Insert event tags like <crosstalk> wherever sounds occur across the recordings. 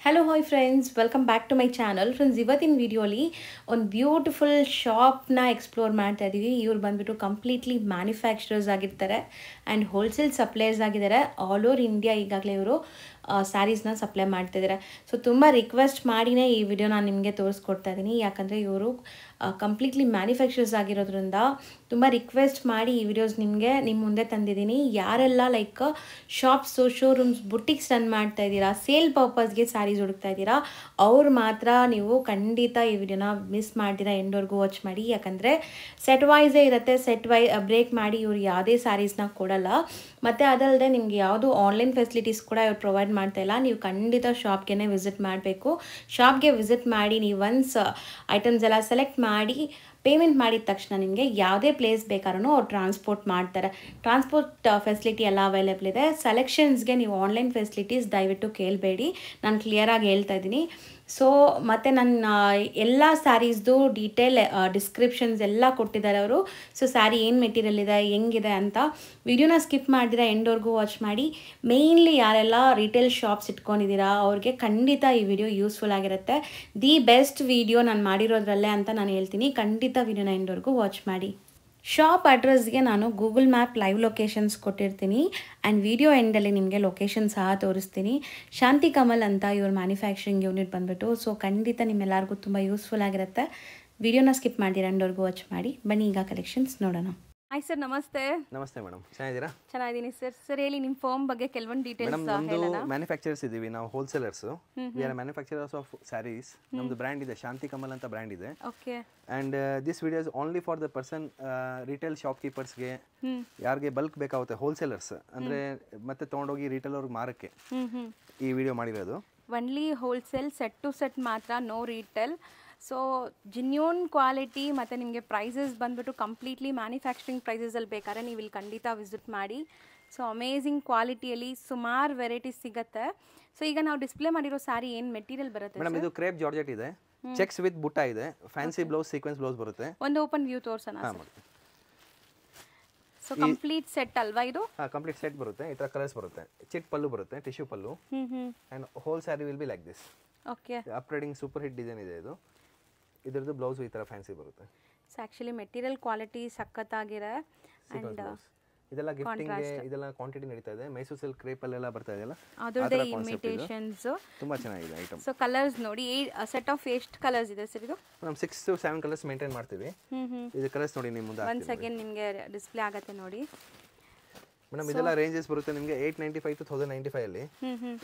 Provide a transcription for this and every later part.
Hello hi friends welcome back to my channel friends ಇವತ್ತಿನ ವಿಡಿಯೋಲಿ ಒಂದು ಬ್ಯೂಟಿಫುಲ್ ಶಾಪ್ನ ಎಕ್ಸ್ಪ್ಲೋರ್ ಮಾಡ್ತಾ ಇದ್ದೀವಿ ಇವ್ರು ಬಂದುಬಿಟ್ಟು ಕಂಪ್ಲೀಟ್ಲಿ ಮ್ಯಾನುಫ್ಯಾಕ್ಚರರ್ಸ್ ಆಗಿರ್ತಾರೆ ಆ್ಯಂಡ್ ಹೋಲ್ಸೇಲ್ ಸಪ್ಲೈಯರ್ಸ್ ಆಗಿದ್ದಾರೆ ಆಲ್ ಓವರ್ ಇಂಡಿಯಾ ಈಗಾಗಲೇ ಇವರು. ಸ್ಯಾರೀಸ್ನ ಸಪ್ಲೈ ಮಾಡ್ತಿದ್ದಾರೆ ಸೊ ತುಂಬ ರಿಕ್ವೆಸ್ಟ್ ಮಾಡಿನೇ ಈ ವಿಡಿಯೋ ನಾನು ನಿಮಗೆ ತೋರಿಸ್ಕೊಡ್ತಾ ಇದ್ದೀನಿ ಯಾಕಂದರೆ ಇವರು ಕಂಪ್ಲೀಟ್ಲಿ ಮ್ಯಾನುಫ್ಯಾಕ್ಚರ್ಸ್ ಆಗಿರೋದ್ರಿಂದ ತುಂಬ ರಿಕ್ವೆಸ್ಟ್ ಮಾಡಿ ಈ ವಿಡಿಯೋಸ್ ನಿಮಗೆ ನಿಮ್ಮ ಮುಂದೆ ತಂದಿದ್ದೀನಿ. ಯಾರೆಲ್ಲ like shops showrooms boutiques run ಮಾಡ್ತಾ ಇದ್ದೀರಾ ಸೇಲ್ ಪರ್ಪಸ್ಗೆ ಸ್ಯಾರೀಸ್ ಹುಡುಕ್ತಾ ಇದ್ದೀರಾ, ಅವ್ರು ಮಾತ್ರ ನೀವು ಖಂಡಿತ ಈ ವಿಡಿಯೋನ ಮಿಸ್ ಮಾಡ್ತೀರಾ ಎಂಡೋರ್ಗೂ ವಾಚ್ ಮಾಡಿ. ಯಾಕಂದರೆ ಸೆಟ್ ವೈಸೇ ಇರುತ್ತೆ ಸೆಟ್ ವೈ ಬ್ರೇಕ್ ಮಾಡಿ ಇವ್ರು ಯಾವುದೇ ಸ್ಯಾರೀಸ್ನ ಕೊಡಲ್ಲ. ಮತ್ತು ಅದಲ್ಲದೆ ನಿಮಗೆ ಯಾವುದು ಆನ್ಲೈನ್ ಫೆಸಿಲಿಟೀಸ್ ಕೂಡ ಇವ್ರು ಪ್ರೊವೈಡ್ ಮಾಡ್ತಾ ಇಲ್ಲ. ನೀವು ಖಂಡಿತ ಶಾಪ್ಗೆ ವಿಸಿಟ್ ಮಾಡಬೇಕು. ಶಾಪ್ಗೆ ವಿಸಿಟ್ ಮಾಡಿ ನೀವು ಒನ್ಸ್ ಐಟಮ್ಸ್ ಎಲ್ಲ ಸೆಲೆಕ್ಟ್ ಮಾಡಿ ಪೇಮೆಂಟ್ ಮಾಡಿದ ತಕ್ಷಣ ನಿಮಗೆ ಯಾವುದೇ ಪ್ಲೇಸ್ ಬೇಕಾದ್ರೂ ಅವ್ರು ಟ್ರಾನ್ಸ್ಪೋರ್ಟ್ ಮಾಡ್ತಾರೆ. ಟ್ರಾನ್ಸ್ಪೋರ್ಟ್ ಫೆಸಿಲಿಟಿ ಎಲ್ಲ ಅವೈಲೇಬಲ್ ಇದೆ. ಸೆಲೆಕ್ಷನ್ಸ್ಗೆ ನೀವು ಆನ್ಲೈನ್ ಫೆಸಿಲಿಟೀಸ್ ದಯವಿಟ್ಟು ಕೇಳಬೇಡಿ. ನಾನು ಕ್ಲಿಯರಾಗಿ ಹೇಳ್ತಾ ಇದ್ದೀನಿ. ಸೊ ಮತ್ತು ನನ್ನ ಎಲ್ಲ ಸ್ಯಾರೀಸ್ದು ಡೀಟೇಲ್ ಡಿಸ್ಕ್ರಿಪ್ಷನ್ಸ್ ಎಲ್ಲ ಕೊಟ್ಟಿದ್ದಾರೆ ಅವರು. ಸೊ ಸ್ಯಾರಿ ಏನು ಮೆಟೀರಿಯಲ್ ಇದೆ, ಹೆಂಗಿದೆ ಅಂತ ವಿಡಿಯೋನ ಸ್ಕಿಪ್ ಮಾಡಿದ್ರೆ ಎಂಡ್ವರೆಗೂ ವಾಚ್ ಮಾಡಿ. ಮೇಯ್ನ್ಲಿ ಯಾರೆಲ್ಲ ರಿಟೇಲ್ ಶಾಪ್ಸ್ ಇಟ್ಕೊಂಡಿದ್ದೀರಾ, ಅವ್ರಿಗೆ ಖಂಡಿತ ಈ ವಿಡಿಯೋ ಯೂಸ್ಫುಲ್ ಆಗಿರುತ್ತೆ. ದಿ ಬೆಸ್ಟ್ ವಿಡಿಯೋ ನಾನು ಮಾಡಿರೋದ್ರಲ್ಲೇ ಅಂತ ನಾನು ಹೇಳ್ತೀನಿ. ಖಂಡಿತ ವಿಡಿಯೋನ ಎಂಡ್ವರೆಗೂ ವಾಚ್ ಮಾಡಿ. ಶಾಪ್ ಅಡ್ರೆಸ್ಗೆ ನಾನು ಗೂಗಲ್ ಮ್ಯಾಪ್ ಲೈವ್ ಲೊಕೇಶನ್ಸ್ ಕೊಟ್ಟಿರ್ತೀನಿ. ಆ್ಯಂಡ್ ವಿಡಿಯೋ ಎಂಡಲ್ಲಿ ನಿಮಗೆ ಲೊಕೇಶನ್ ಸಹ ತೋರಿಸ್ತೀನಿ. ಶಾಂತಿ ಕಮಲ್ ಅಂತ ಇವ್ರ ಮ್ಯಾನುಫ್ಯಾಕ್ಚರಿಂಗ್ ಯೂನಿಟ್ ಬಂದ್ಬಿಟ್ಟು ಸೊ ಖಂಡಿತ ನಿಮ್ಮೆಲ್ಲರಿಗೂ ತುಂಬ ಯೂಸ್ಫುಲ್ ಆಗಿರುತ್ತೆ. ವಿಡಿಯೋನ ಸ್ಕಿಪ್ ಮಾಡಿರ ಎಂಡವರೆಗೂ ವಾಚ್ ಮಾಡಿ. ಬನ್ನಿ ಈಗ ಕಲೆಕ್ಷನ್ಸ್ ನೋಡೋಣ. ಹಾಯ್ ಸರ್ ನಮಸ್ತೆ ನಮಸ್ತೆ ಮೇಡಮ್ ಚೆನ್ನಾಗಿದ್ದೀರಾ? ಚೆನ್ನಾಗಿದ್ದೀನಿ ಸರ್ ಸರ್ ಹೇಳಿ ನಿಮ್ಮ ಫರ್ಮ್ ಬಗ್ಗೆ ಕೆಲವೊಂದು ಡೀಟೇಲ್ಸ್ ನಮ್ದು ಮ್ಯಾನುಫ್ಯಾಕ್ಚರರ್ಸ್ ಇದ್ದೀವಿ ನಾವು wholesalers we are manufacturers of sarees ನಮ್ದು ಬ್ರ್ಯಾಂಡ್ ಇದೆ ಶಾಂತಿ ಕಮಲ್ ಅಂತ ಬ್ರ್ಯಾಂಡ್ ಇದೆ. Okay and this video is only for the person retail shop ಕೀಪರ್ಸ್ಗೆ ಯಾರಿಗೆ ಬಲ್ಕ್ ಬೇಕಾಗುತ್ತೆ ಹೋಲ್ಸೇಲರ್ಸ್ ಅಂದ್ರೆ ಮತ್ತೆ ತೊಗೊಂಡೋಗಿ ರಿಟೇಲ್ ಅವ್ರಿಗೆ ಮಾರಕ್ಕೆ ಈ ವಿಡಿಯೋ ಮಾಡಿರೋದು. Only wholesale set to set ಮಾತ್ರ no retail so genuine quality ಮತ್ತು ನಿಮಗೆ ಪ್ರೈಸಸ್ ಬಂದ್ಬಿಟ್ಟು ಕಂಪ್ಲೀಟ್ಲಿ ಮ್ಯಾನುಫ್ಯಾಕ್ಚರಿಂಗ್ ಪ್ರೈಸಸಲ್ಲಿ ಬೇಕಾದ್ರೆ ನೀವು ಇಲ್ಲಿ ಖಂಡಿತ ವಿಸಿಟ್ ಮಾಡಿ. ಸೊ ಅಮೇಝಿಂಗ್ ಕ್ವಾಲಿಟಿಯಲ್ಲಿ ಸುಮಾರು ವೆರೈಟೀಸ್ ಸಿಗುತ್ತೆ. ಸೊ ಈಗ ನಾವು ಡಿಸ್ಪ್ಲೇ ಮಾಡಿರೋ ಸ್ಯಾರಿ ಏನು ಮೆಟೀರಿಯಲ್ ಬರುತ್ತೆ ಮೇಡಮ್ ಇದು ಕ್ರೇಪ್ ಜಾರ್ಜೆಟ್ ಇದೆ. ಚೆಕ್ಸ್ ವಿತ್ ಬುಟ್ಟ ಇದೆ. ಫ್ಯಾನ್ಸಿ ಬ್ಲೌಸ್ ಸೀಕ್ವೆನ್ಸ್ ಬ್ಲೌಸ್ ಬರುತ್ತೆ. ಒಂದು ಓಪನ್ ವ್ಯೂ ತೋರ್ಸೋಣ ಸೊ ಕಂಪ್ಲೀಟ್ ಸೆಟ್ ಅಲ್ವಾ ಇದು? ಕಂಪ್ಲೀಟ್ ಸೆಟ್ ಬರುತ್ತೆ. ಈ ಕಲರ್ಸ್ ಬರುತ್ತೆ. ಚಿಟ್ ಪಲ್ಲು ಬರುತ್ತೆ tissue pallu. And whole saree will be like this okay ಅಪ್ರೇಡಿಂಗ್ super hit design ಇದೆ ಇದು. ಇದರದ್ದು ಬ್ಲೌಸ್ ಈ ಥರ ಫ್ಯಾನ್ಸಿ ಬರುತ್ತೆ. ಸೊ ಆ್ಯಕ್ಚುಲಿ ಮೆಟೀರಿಯಲ್ ಕ್ವಾಲಿಟಿ ಸಖತ್ತಾಗಿರೋ ಆ್ಯಂಡ್ ಇದೆಲ್ಲ ಗಿಫ್ಟಿಂಗ್ಗೆ ಇದೆಲ್ಲ ಕ್ವಾಂಟಿಟಿ ನಡೀತಾ ಇದೆ. ಮೈಸೂರು ಸಿಲ್ಕ್ ಕ್ರೇಪಲ್ಲೆಲ್ಲ ಬರ್ತಾ ಇದೆಯಲ್ಲ? ಅದ್ರದ್ದೇ ಇಮಿಟೇಷನ್ಸ್ ತುಂಬಾ ಚೆನ್ನಾಗಿದೆ ಐಟಮ್ ಸೊ ಕಲರ್ಸ್ ನೋಡಿ ಸೆಟ್ ಆಫ್ ಎಷ್ಟು ಕಲರ್ಸ್ ಇದೆ ಸರ್ ಇದು? ನಾವು six to seven colours maintain ಮಾಡ್ತೀವಿ. ಇದು ಕಲರ್ಸ್ ನೋಡಿ ನಿಮ್ಮ ಮುಂದೆ ಒನ್ಸ್ ಅಗೇನ್ ನಿಮಗೆ ಡಿಸ್ಪ್ಲೇ ಆಗತ್ತೆ ನೋಡಿ. ಮೇಡಮ್ ಇದೆಲ್ಲ ರೇಂಜಸ್ ಬರುತ್ತೆ ನಿಮಗೆ eight ninety five to thousand ninety five ಅಲ್ಲಿ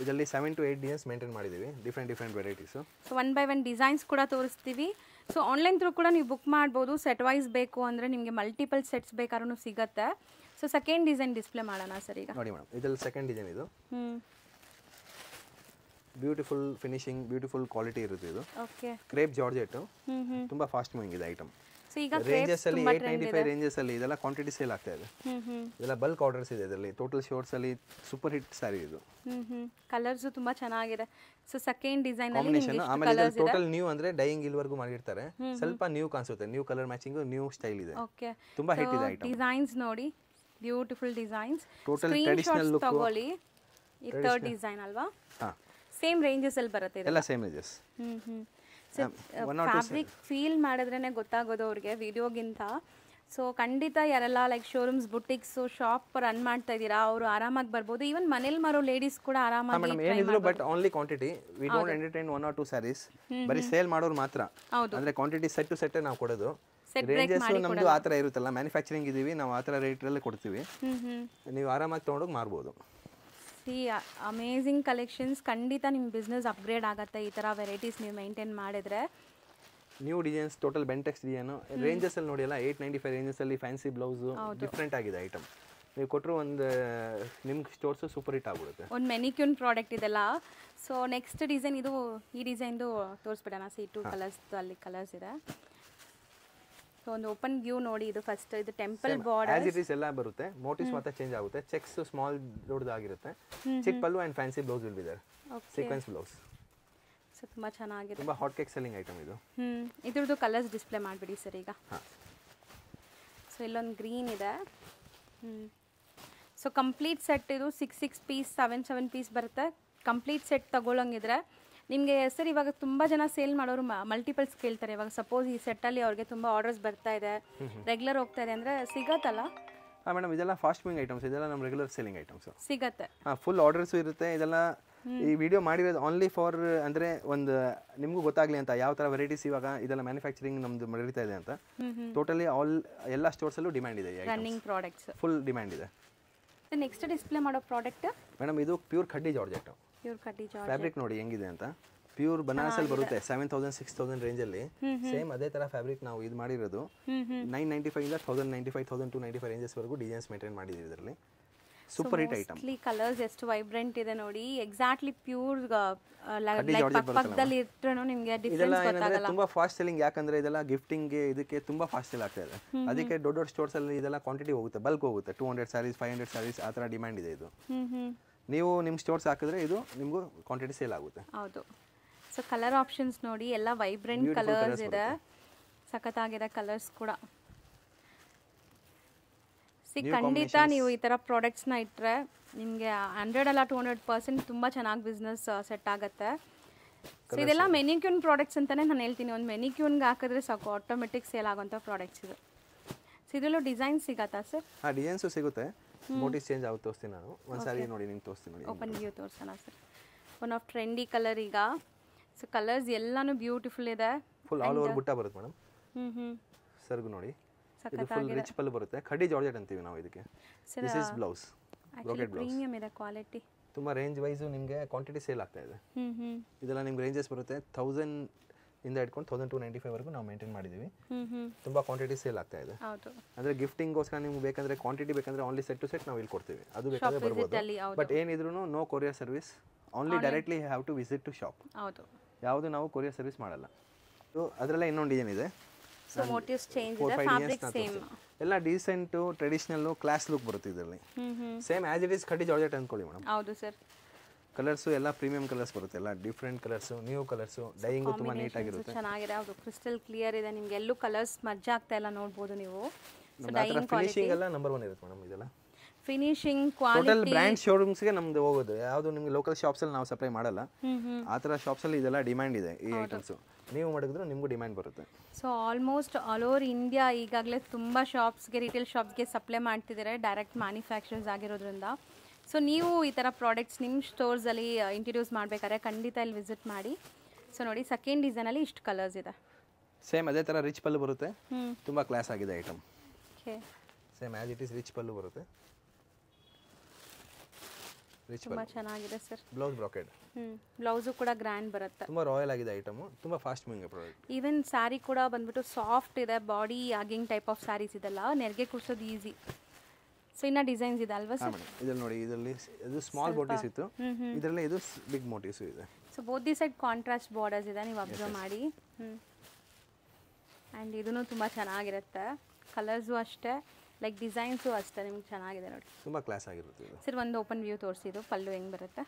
ಇದರಲ್ಲಿ seven to eight designs maintain ಮಾಡಿದ್ದೀವಿ. Different different varieties so one by one designs ಕೂಡ ತೋರಿಸ್ತೀವಿ. ಸೊ ಆನ್ಲೈನ್ ಥ್ರೂ ಕೂಡ ನೀವು ಬುಕ್ ಮಾಡ್ಬೋದು. ಸೆಟ್ ವೈಸ್ ಬೇಕು ಅಂದರೆ ನಿಮಗೆ ಮಲ್ಟಿಪಲ್ ಸೆಟ್ಸ್ ಬೇಕಾದ್ರೂ ಸಿಗತ್ತೆ. ಸೊ ಸೆಕೆಂಡ್ ಡಿಸೈನ್ ಡಿಸ್ಪ್ಲೇ ಮಾಡೋಣ ಸರ್ ಈಗ. ನೋಡಿ ಮೇಡಮ್ ಇದರಲ್ಲಿ ಸೆಕೆಂಡ್ ಡಿಸೈನ್ ಇದು. ಹ್ಞೂ ಬ್ಯೂಟಿಫುಲ್ ಫಿನಿಶಿಂಗ್ ಬ್ಯೂಟಿಫುಲ್ ಕ್ವಾಲಿಟಿ ಇರುತ್ತೆ ಇದು. ಓಕೆ ಕ್ರೇಪ್ ಜಾರ್ಜೆಟ್ ತುಂಬ ಫಾಸ್ಟ್ ಮೂವಿಂಗ್ ಇದೆ ಐಟಮ್ ಈಗ ರೇಂಜಸ್ ಅಲ್ಲಿ ಏಯ್ಟ್ ನೈಂಟಿ ಫೈವ್ ರೇಂಜಸ್ ಅಲ್ಲಿ ಇದೆಲ್ಲ ಕ್ವಾಂಟಿಟಿ ಸೇಲ್ ಆಗ್ತಾ ಇದೆ. ಇದೆಲ್ಲ ಬಲ್ಕ್ ಆರ್ಡರ್ಸ್ ಇದೆ ಇದರಲ್ಲಿ. ಟೋಟಲ್ ಶೋರ್ಟ್ಸ್ ಅಲ್ಲಿ ಸೂಪರ್ ಹಿಟ್ ಸ್ಯಾರಿ ಇದು. ಕಲರ್ಸ್ ತುಂಬಾ ಚೆನ್ನಾಗಿದೆ. ಸೊ ಸೆಕೆಂಡ್ ಡಿಸೈನ್ ಕಾಂಬಿನೇಷನ್ ಆಮೇಲೆ ಟೋಟಲ್ ನ್ಯೂ ಅಂದ್ರೆ ಡೈಯಿಂಗ್ ಇಲ್ವರೆಗೂ ಮಾಡಿರ್ತಾರೆ. ಸ್ವಲ್ಪ ನ್ಯೂ ಕಾಣಿಸುತ್ತೆ. New colour matching new style ಇದೆ. ಓಕೆ ತುಂಬಾ ಹಿಟ್ ಇದೆ ಐಟಮ್ ಡಿಸೈನ್ಸ್ ನೋಡಿ. Beautiful designs total traditional look ತಗೊಳ್ಳಿ. ಈ ಥರ್ಡ್ ಡಿಸೈನ್ ಅಲ್ವಾ? ಹಾ. ಸೇಮ್ ರೇಂಜಸ್ ಅಲ್ಲಿ ಬರುತ್ತೆ ಇದು ಎಲ್ಲ same ranges hmm hmm. Fabric feel ಮಾಡಿದ್ರೇ ಗೊತ್ತಾಗೋದು ಅವ್ರಿಗೆ ವಿಡಿಯೋಗಿಂತ ಸೊ ಖಂಡಿತ ಯಾರೆಲ್ಲ like showrooms boutiques shop run ಮಾಡ್ತಾ ಇದ್ದೀರಾ ಅವರು ಆರಾಮಾಗಿ ಬರ್ಬೋದು ಈವನ್ ಮನೇಲಿ ಮಾರೋ ಲೇಡೀಸ್ ಕೂಡ ಆರಾಮಾಗಿ ಏನಿದ್ರು but only quantity we don't entertain one or two sarees ಬರಿ ಸೇಲ್ ಮಾಡೋರು ಮಾತ್ರ. ಹೌದು. ಅಂದ್ರೆ ಕ್ವಾಂಟಿಟಿ ಸೆಟ್ ಟು ಸೆಟ್ ನಾವು ಕೊಡೋದು. ರೇಂಜಸ್ ನಮ್ದು ಆ ಥರ ಇರುತ್ತಲ್ಲ ಮ್ಯಾನುಫ್ಯಾಕ್ಚರಿಂಗ್ ಇದೀವಿ ನಾವು ಆ ಥರ ರೇಟಲ್ಲೇ ಕೊಡ್ತೀವಿ. ನೀವು ಆರಾಮಾಗಿ ತೊಗೊಂಡೋಗಿ ಮಾರ್ಬೋದು. ಸಿ ಅಮೇಝಿಂಗ್ ಕಲೆಕ್ಷನ್ಸ್ ಖಂಡಿತ ನಿಮ್ಮ ಬಿಸ್ನೆಸ್ ಅಪ್ಗ್ರೇಡ್ ಆಗುತ್ತೆ. ಈ ಥರ ವೆರೈಟೀಸ್ ನೀವು ಮೈಂಟೈನ್ ಮಾಡಿದರೆ. New designs total Bentex design ranges ಅಲ್ಲಿ ನೋಡಿ ಅಲ್ಲ ಏಯ್ಟ್ ನೈಂಟಿ ಫೈವ್ ರೇಂಜಸ್ ಅಲ್ಲಿ ಫ್ಯಾನ್ಸಿ ಬ್ಲೌಸು ಡಿಫ್ರೆಂಟ್ ಆಗಿದೆ ಐಟಮ್ ನೀವು ಕೊಟ್ಟರು ಒಂದು ನಿಮ್ಗೆ ಸ್ಟೋರ್ಸು ಸೂಪರ್ ಹಿಟ್ ಆಗ್ಬಿಡುತ್ತೆ. ಒಂದು ಮೆನಿಕ್ಯೂನ್ ಪ್ರಾಡಕ್ಟ್ ಇದೆಲ್ಲ. ಸೊ ನೆಕ್ಸ್ಟ್ ಡಿಸೈನ್ ಇದು ಈ ಡಿಸೈನ್ದು ತೋರಿಸ್ಬಿಡೋಣ. ಸಿ ಟು ಕಲರ್ಸ್ ಅಲ್ಲಿ ಕಲರ್ಸ್ ಇದೆ. ಸೊ ಒಂದು ಓಪನ್ ವ್ಯೂ ನೋಡಿ ಇದು ಫಸ್ಟ್ ಇದು ಟೆಂಪಲ್ ಬಾರ್ಡರ್ ಇಟ್ ಇಸ್ ಎಲ್ಲ ಬರುತ್ತೆ. ಮೋಟಿವ್ಸ್ ಮಾತ್ರ ಚೇಂಜ್ ಆಗುತ್ತೆ. ಚೆಕ್ಸ್ ಸ್ಮಾಲ್ ದೊಡ್ಡದಾಗಿರುತ್ತೆ. ಚಿಕ್ pallu and fancy blouse will be okay sequence blouse so ತುಂಬಾ ಚೆನ್ನಾಗಿದೆ. ತುಂಬಾ ಹಾಟ್ ಕೇಕ್ ಸೆಲ್ಲಿಂಗ್ ಐಟಮ್ ಇದು. ಹ್ಮ್. ಇದ್ರದ್ದು ಕಲರ್ಸ್ ಡಿಸ್ಪ್ಲೇ ಮಾಡ್ಬಿಡಿ ಸರ್ ಈಗ. ಸೊ ಇಲ್ಲೊಂದು ಗ್ರೀನ್ ಇದೆ. ಹ್ಮ್. ಸೊ ಕಂಪ್ಲೀಟ್ ಸೆಟ್ ಇದು six six piece seven seven piece ಬರುತ್ತೆ. ಕಂಪ್ಲೀಟ್ ಸೆಟ್ ತಗೊಳ್ಳಂಗಿದ್ರೆ ನಿಮಗೆ ಸರ್ ಇವಾಗ ತುಂಬ ಜನ ಸೇಲ್ ಮಾಡೋರು ಮಲ್ಟಿಪಲ್ಸ್ ಕೇಳ್ತಾರೆ. ಇವಾಗ ಸಪೋಸ್ ಈ ಸೆಟ್ಟಲ್ಲಿ ಅವ್ರಿಗೆ ತುಂಬ ಆರ್ಡರ್ಸ್ ಬರ್ತಾ ಇದೆ. ರೆಗ್ಯುಲರ್ ಹೋಗ್ತಾ ಇದೆ ಅಂದರೆ ಸಿಗತ್ತಲ್ಲ? ಹಾಂ ಮೇಡಮ್ ಇದೆಲ್ಲ ಫಾಸ್ಟ್ ಮೂವಿಂಗ್ ಐಟಮ್ಸ್ ಇದೆಲ್ಲ ನಮ್ಮ ರೆಗ್ಯುಲರ್ ಸೇಲಿಂಗ್ ಐಟಮ್ಸ್ ಸಿಗತ್ತೆ. ಹಾಂ ಫುಲ್ ಆರ್ಡರ್ಸ್ ಇರುತ್ತೆ. ಇದೆಲ್ಲ ಈ ವಿಡಿಯೋ ಮಾಡಿರೋದು ಓನ್ಲಿ ಫಾರ್ ಅಂದರೆ ಒಂದು ನಿಮಗೂ ಗೊತ್ತಾಗಲಿ ಅಂತ ಯಾವ ಥರ ವೆರೈಟೀಸ್ ಇವಾಗ ಇದೆಲ್ಲ ಮ್ಯಾನುಫ್ಯಾಕ್ಚರಿಂಗ್ ನಮ್ಮದು ನಡೀತಾ ಇದೆ ಅಂತ. ಟೋಟಲಿ ಆಲ್ ಎಲ್ಲ ಸ್ಟೋರ್ಸಲ್ಲೂ ಡಿಮ್ಯಾಂಡ್ ಇದೆ ರನ್ನಿಂಗ್ ಪ್ರಾಡಕ್ಟ್ಸ್ ಫುಲ್ ಡಿಮ್ಯಾಂಡ್ ಇದೆ. ನೆಕ್ಸ್ಟ್ ಡಿಸ್ಪ್ಲೇ ಮಾಡೋ ಪ್ರಾಡಕ್ಟ್ ಮೇಡಮ್ ಇದು pure khaddi georgette pure khaddi georgette fabric ನೋಡಿ ಹೆಂಗಿದೆ ಅಂತ? ಪ್ಯೂರ್ ಬನಾರಸಲ್ಲಿ ಬರುತ್ತೆ ಸೆವೆನ್ ತೌಸಂಡ್ ಸಿಕ್ಸ್ ತೌಸಂಡ್ ರೇಂಜಲ್ಲಿ ಸೇಮ್ ಅದೇ ತರ ಫ್ಯಾಬ್ರಿಕ್ ನಾವು ಇದು ಮಾಡಿರೋದು. Nine ninety ಫೈವಿಂದ thousand ninety five thousand to ninety five ರೇಂಜಸ್ವರೆಗೂ designs maintain ಮಾಡಿದ್ದೀವಿ ಇದರಲ್ಲಿ. ಸೂಪರ್ ಹಿಟ್ ಐಟಮ್ ಕಲರ್ಸ್ ಎಷ್ಟು ವೈಬ್ರೆಂಟ್ ಇದೆ ನೋಡಿ. ಎಕ್ಸಾಕ್ಟ್ಲಿ ಪ್ಯೂರ್ ಕಡ್ಡಿ ಪಕ್ಕದಲ್ಲಿ ಇಟ್ರೂ ನಿಮಗೆ ಡಿಫರೆನ್ಸ್ ಗೊತ್ತಾಗಲ್ಲ. ತುಂಬಾ ಫಾಸ್ಟ್ ಸೆಲ್ಲಿಂಗ್ ಯಾಕಂದ್ರೆ ಇದೆಲ್ಲ ಗಿಫ್ಟಿಂಗ್ಗೆ ಇದಕ್ಕೆ ತುಂಬಾ ಫಾಸ್ಟ್ ಸೆಲ್ ಆಗ್ತಾ ಇದೆ. ಅದಕ್ಕೆ ದೊಡ್ಡ ದೊಡ್ಡ ಸ್ಟೋರ್ಸ್ ಅಲ್ಲಿ ಇದೆಲ್ಲ ಕ್ವಾಂಟಿಟಿ ಹೋಗುತ್ತೆ ಬಲ್ಕ್ ಹೋಗುತ್ತೆ two hundred sarees five hundred sarees ಆ ತರ ಡಿಮ್ಯಾಂಡ್ ಇದೆ ಇದು. ನೀವು ನಿಮ್ಮ ಸ್ಟೋರ್ಸ್ ಹಾಕಿದ್ರೆ ಇದು ನಿಮಗೂ ಕ್ವಾಂಟಿಟಿ ಸೇಲ್ ಆಗುತ್ತೆ. ಹೌದು. ಸೊ ಕಲರ್ ಆಪ್ಷನ್ಸ್ ನೋಡಿ ಎಲ್ಲ ವೈಬ್ರೆಂಟ್ ಕಲರ್ಸ್ ಇದೆ. ಸಖತ್ತಾಗಿದೆ ಕಲರ್ಸ್ ಕೂಡ. ಸಿ ಖಂಡಿತ ನೀವು ಈ ಥರ ಪ್ರಾಡಕ್ಟ್ಸ್ನ ಇಟ್ಟರೆ ನಿಮಗೆ ಹಂಡ್ರೆಡ್ ಅಲ್ಲ ಟೂ ಹಂಡ್ರೆಡ್ ಪರ್ಸೆಂಟ್ ತುಂಬ ಚೆನ್ನಾಗಿ ಬಿಸ್ನೆಸ್ ಸೆಟ್ ಆಗುತ್ತೆ. ಸೊ ಇದೆಲ್ಲ ಮೆನಿಕ್ಯೂನ್ ಪ್ರಾಡಕ್ಟ್ಸ್ ಅಂತಲೇ ನಾನು ಹೇಳ್ತೀನಿ. ಒಂದು ಮೆನಿಕ್ಯೂನ್ಗೆ ಹಾಕಿದ್ರೆ ಸಾಕು ಆಟೋಮೆಟಿಕ್ ಸೇಲ್ ಆಗೋಂಥ ಪ್ರಾಡಕ್ಟ್ಸ್ ಇದು. ಸೊ ಇದರಲ್ಲೂ ಡಿಸೈನ್ ಸಿಗತ್ತಾ ಸರ್ ಹಾಂ ಡಿಸೈನ್ಸು ಸಿಗುತ್ತೆ. ಮೋಟಿಸ್ ಚೇಂಜ್ ಆಗುತ್ತೆ ತೋರಿಸ್ತೀನಿ ನಾನು. ಒಂದ್ಸಾರಿ ನೋಡಿ ನಿಮ್ಗೆ ತೋರಿಸ್ತೀನಿ ನೋಡಿ ಓಪನ್ ವ್ಯೂ ತೋರಿಸೋಣ sir. One of trendy colour ಈಗ. ಸೊ ಕಲರ್ಸ್ ಎಲ್ಲಾನು ಬ್ಯೂಟಿಫುಲ್ ಇದೆ. ಫುಲ್ ಆಲ್ ಓವರ್ ಬುಟ್ಟ ಬರುತ್ತೆ ಮೇಡಮ್. ಹ್ಞೂ ಹ್ಞೂ ಸರ್ಗು ನೋಡಿ. ಇದು ಫುಲ್ ರಿಚ್ ಪಲ್ ಬರುತ್ತೆ. ಖಡಿ ಜಾರ್ಜೆಟ್ ಅಂತೀವಿ ನಾವು ಇದಕ್ಕೆ. This is blouse brocade blouse premium ಇದೆ ಕ್ವಾಲಿಟಿ ತುಂಬಾ ರೇಂಜ್ ವೈಸ್ ನಿಮಗೆ ಕ್ವಾಂಟಿಟಿ ಸೇಲ್ ಆಗ್ತಾ ಇದೆ. ಇದೆಲ್ಲ ನಿಮ್ಗೆ ರೇಂಜಸ್ ಬರುತ್ತೆ. ತೌಸಂಡ್ ಇಂದ ಇಟ್ಕೊಂಡು ತೌಸಂಡ್ ಟು ನೈಂಟಿ ಫೈವ್ವರೆಗೂ ನಾವು ಮೇಂಟೈನ್ ಮಾಡಿದೀವಿ ತುಂಬ ಕ್ವಾಂಟಿಟಿ ಸೇಲ್ ಆಗ್ತಾ ಇದೆ. ಅಂದ್ರೆ ಗಿಫ್ಟಿಂಗ್ಗೋಸ್ಕರ ನಿಮ್ಗೆ ಬೇಕಂದ್ರೆ ಕ್ವಾಂಟಿಟಿ ಬೇಕಂದ್ರೆ ಓನ್ಲಿ ಸೆಟ್ ಟು ಸೆಟ್ ನಾವು ಇಲ್ಲಿ ಕೊಡ್ತೀವಿ. ಅದು ಬೇಕಾದ್ರೆ ಬರ್ಬೋದು. ಬಟ್ ಏನಿದ್ರು no courier service only directly have to visit to shop ಹೌದು. ಯಾವುದು ನಾವು ಕೊರಿಯರ್ ಸರ್ವಿಸ್ ಮಾಡಲ್ಲ. ಸೊ ಅದರಲ್ಲೇ ಇನ್ನೊಂದು ಡಿಸೈನ್ ಇದೆ ಎಲ್ಲ ಡೀಸೆಂಟು ಟ್ರೆಡಿಷನಲ್ಲು ಕ್ಲಾಸ್ ಲುಕ್ ಬರುತ್ತೆ ಇದರಲ್ಲಿ. Same as it is khaddi georgette ಅಂದ್ಕೊಳ್ಳಿ ಮೇಡಮ್ ಹೌದು ಸರ್ ಕಲರ್ಸು ಎಲ್ಲ ಪ್ರೀಮಿಯಂ ಕಲರ್ಸ್ ಬರುತ್ತೆ ಎಲ್ಲ different colours new colours dyeing ತುಂಬ ನೀಟಾಗಿರುತ್ತೆ ಚೆನ್ನಾಗಿದೆ ಅದು ಕ್ರಿಸ್ಟಲ್ ಕ್ಲಿಯರ್ ಇದೆ ನಿಮ್ಗೆ ಎಲ್ಲೂ ಕಲರ್ಸ್ ಮಜ್ಜಾ ಆಗ್ತಾ ಇಲ್ಲ ನೋಡ್ಬೋದು ನೀವು. ಫಿನಿಶಿಂಗ್ ಎಲ್ಲ ನಂಬರ್ ಒನ್ ಇರುತ್ತೆ ಮೇಡಮ್ ಇದೆಲ್ಲ. ಫಿನಿಶಿಂಗ್ ಟೋಟಲ್ ಬ್ರ್ಯಾಂಡ್ ಶೋರೂಮ್ಸ್ಗೆ ನಮ್ದು ಹೋಗೋದು ಯಾವುದು ನಿಮ್ಗೆ ಲೋಕಲ್ ಶಾಪ್ಸ್ ಅಲ್ಲಿ ನಾವು ಸಪ್ಲೈ ಮಾಡಲ್ಲ. ಆ ತರ ಶಾಪ್ಸ್ ಅಲ್ಲಿ ಶಾಪ್ಸಲ್ಲಿ ಇದೆಲ್ಲ ಡಿಮ್ಯಾಂಡ್ ಇದೆ ಈ ಐಟಮ್ಸ್ ನೀವು ಮಾಡಿದ್ರು ನಿಮಗೂ ಡಿಮ್ಯಾಂಡ್ ಬರುತ್ತೆ. So almost all over India ಈಗಾಗಲೇ ತುಂಬ ಶಾಪ್ಸ್ಗೆ ರಿಟೇಲ್ ಶಾಪ್ಸ್ಗೆ ಸಪ್ಲೈ ಮಾಡ್ತಿದ್ದಾರೆ ಡೈರೆಕ್ಟ್ ಮ್ಯಾನುಫ್ಯಾಕ್ಚರರ್ಸ್ ಆಗಿರೋದ್ರಿಂದ. ಸೊ ನೀವು ಈ ಥರ ಪ್ರಾಡಕ್ಟ್ಸ್ ನಿಮ್ಮ ಸ್ಟೋರ್ಸಲ್ಲಿ ಇಂಟ್ರಡ್ಯೂಸ್ ಮಾಡಬೇಕಾದ್ರೆ ಖಂಡಿತ ಇಲ್ಲಿ ವಿಸಿಟ್ ಮಾಡಿ. ಸೊ ನೋಡಿ ಸೆಕೆಂಡ್ ಡಿಸೈನಲ್ಲಿ ಇಷ್ಟು ಕಲರ್ಸ್ ಇದೆ. ಸೇಮ್ ಅದೇ ಥರ ರಿಚ್ ಪಲ್ಲು ಬರುತ್ತೆ. ತುಂಬ ಕ್ಲಾಸ್ ಆಗಿದೆ item okay same as it is rich pallu ಬರುತ್ತೆ. ರಿಚ್ ತುಂಬ ಚೆನ್ನಾಗಿದೆ ಸರ್ ಬ್ಲೌಸ್ ಬ್ರಾಕೆಡ್ ಬ್ಲೌಸು ಕೂಡ ಗ್ರ್ಯಾಂಡ್ ಬರುತ್ತೆ. ತುಂಬ ರಾಯಲ್ ಆಗಿದೆ ಐಟಮು ತುಂಬ fast moving product even sari ಕೂಡ ಬಂದ್ಬಿಟ್ಟು ಸಾಫ್ಟ್ ಇದೆ body hugging type of saris ಇದೆಲ್ಲ. ನೆರಿಗೆ ಕೂರ್ಸೋದು ಈಸಿ ಸೊ ಇನ್ನ ಡಿಸೈನ್ಸ್ ಇದೆ ಅಲ್ವಾ ಸರ್? ಇದರಲ್ಲಿ ನೋಡಿ ಇದರಲ್ಲಿ ಇದು ಸ್ಮಾಲ್ ಮೋಟಿವ್ಸ್ ಇತ್ತು. ಇದರಲ್ಲಿ ಇದು ಬಿಗ್ ಮೋಟಿಸ್ ಇದೆ. So both the side contrast borders ಇದೆ ನೀವು ಅಬ್ಸರ್ವ್ ಮಾಡಿ. ಹ್ಞೂ ಆ್ಯಂಡ್ ಇದೂ ತುಂಬ ಚೆನ್ನಾಗಿರುತ್ತೆ. ಕಲರ್ಸು ಅಷ್ಟೇ ಲೈಕ್ ಡಿಸೈನ್ಸು ಅಷ್ಟೇ ನಿಮ್ಗೆ ಚೆನ್ನಾಗಿದೆ ನೋಡಿ. ತುಂಬ ಕ್ಲಾಸ್ ಆಗಿರುತ್ತೆ ಸರ್ ಒಂದು ಓಪನ್ ವ್ಯೂ ತೋರಿಸಿದ್ದು ಪಲ್ಲು ಹೆಂಗೆ ಬರುತ್ತೆ?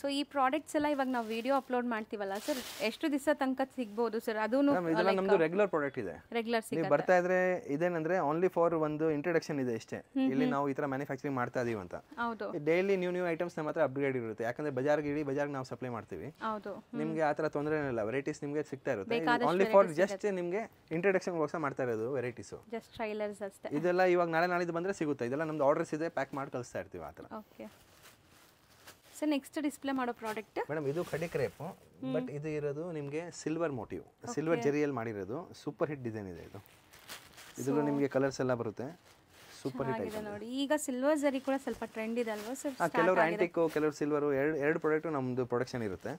ಸೊ ಈ ಪ್ರಾಡಕ್ಟ್ಸ್ ಎಲ್ಲ ಇವಾಗ ನಾವು ವಿಡಿಯೋ ಅಪ್ಲೋಡ್ ಮಾಡ್ತೀವಲ್ಲ ಸರ್ ಎಷ್ಟು ದಿವಸ ತನಕ ಸಿಗ್ಬೋದು ಸರ್ ಅದೂ ನಮ್ದು ರೆಗ್ಯುಲರ್ ಪ್ರಾಡಕ್ಟ್ ಇದೆ. ರೆಗ್ಯುಲರ್ ನೀವು ಬರ್ತಾ ಇದ್ರೆ ಇದೇನಂದ್ರೆ ಓನ್ಲಿ ಫಾರ್ ಒಂದು ಇಂಟ್ರೊಡಕ್ಷನ್ ಇದೆ ಅಷ್ಟೇ ಇಲ್ಲಿ ನಾವು ಈ ತರ ಮ್ಯಾನುಫ್ಯಾಕ್ಚರಿಂಗ್ ಮಾಡ್ತಾ ಇದೀವಿ ಅಂತ. ಹೌದು. ಡೈಲಿ ನ್ಯೂ ನ್ಯೂ ಐಟಮ್ಸ್ ನಮ್ಮ ಹತ್ರ ಅಪ್ಗ್ರೇಡ್ ಇರುತ್ತೆ. ಯಾಕಂದ್ರೆ ಬಜಾರ್ ಇಡೀ ಬಜಾರ್ ನಾವು ಸಪ್ಲೈ ಮಾಡ್ತೀವಿ. ಹೌದು. ನಿಮಗೆ ಆ ತರ ತೊಂದರೆ ಇಲ್ಲ ವೆರೈಟೀಸ್ ನಿಮಗೆ ಸಿಗ್ತಾ ಇರುತ್ತೆ. ಓನ್ಲಿ ಫಾರ್ ಜಸ್ಟ್ ನಿಮಗೆ ಇಂಟ್ರಡಕ್ಷನ್ ಗೋಸ್ಕರ ಮಾಡ್ತಾ ಇರೋದು ವೆರೈಟೀಸ್ ಜಸ್ಟ್ ಟ್ರೈಲರ್ಸ್ ಅಷ್ಟೇ. ಇದೆಲ್ಲ ಇವಾಗ ನಾಳೆ ನಾಳಿದ್ದು ಬಂದ್ರೆ ಸಿಗುತ್ತೆ. ಇದೆಲ್ಲ ನಮ್ದು ಆರ್ಡರ್ಸ್ ಇದೆ ಪ್ಯಾಕ್ ಮಾಡಿ ಕಳಿಸ್ತಾ ಇರ್ತೀವಿ ಆ ತರ. ಓಕೆ ಸರ್ ನೆಕ್ಸ್ಟ್ ಡಿಸ್ಪ್ಲೇ ಮಾಡೋ ಪ್ರಾಡಕ್ಟ್ ಮೇಡಮ್ ಇದು ಖಡಿ ಕ್ರೇಪು ಬಟ್ ಇದು ಇರೋದು ನಿಮಗೆ ಸಿಲ್ವರ್ ಮೋಟಿವ್ ಸಿಲ್ವರ್ ಜರಿಯಲ್ಲಿ ಮಾಡಿರೋದು ಸೂಪರ್ ಹಿಟ್ ಡಿಸೈನ್ ಇದೆ ಇದು. ಇದರಲ್ಲೂ ನಿಮಗೆ ಕಲರ್ಸ್ ಎಲ್ಲ ಬರುತ್ತೆ. ಸೂಪರ್ ಹಿಟ್ ಆಗಿದೆ ನೋಡಿ. ಈಗ ಸಿಲ್ವರ್ ಜರಿ ಕೂಡ ಸ್ವಲ್ಪ ಟ್ರೆಂಡ್ ಇದೆ ಅಲ್ವಾ? ಸರ್ ಕೆಲವರು ಆಂಟಿಕ್ ಕೆಲವರು ಸಿಲ್ವರು ಎರಡು ಎರಡು ಪ್ರಾಡಕ್ಟು ನಮ್ಮದು ಪ್ರೊಡಕ್ಷನ್ ಇರುತ್ತೆ.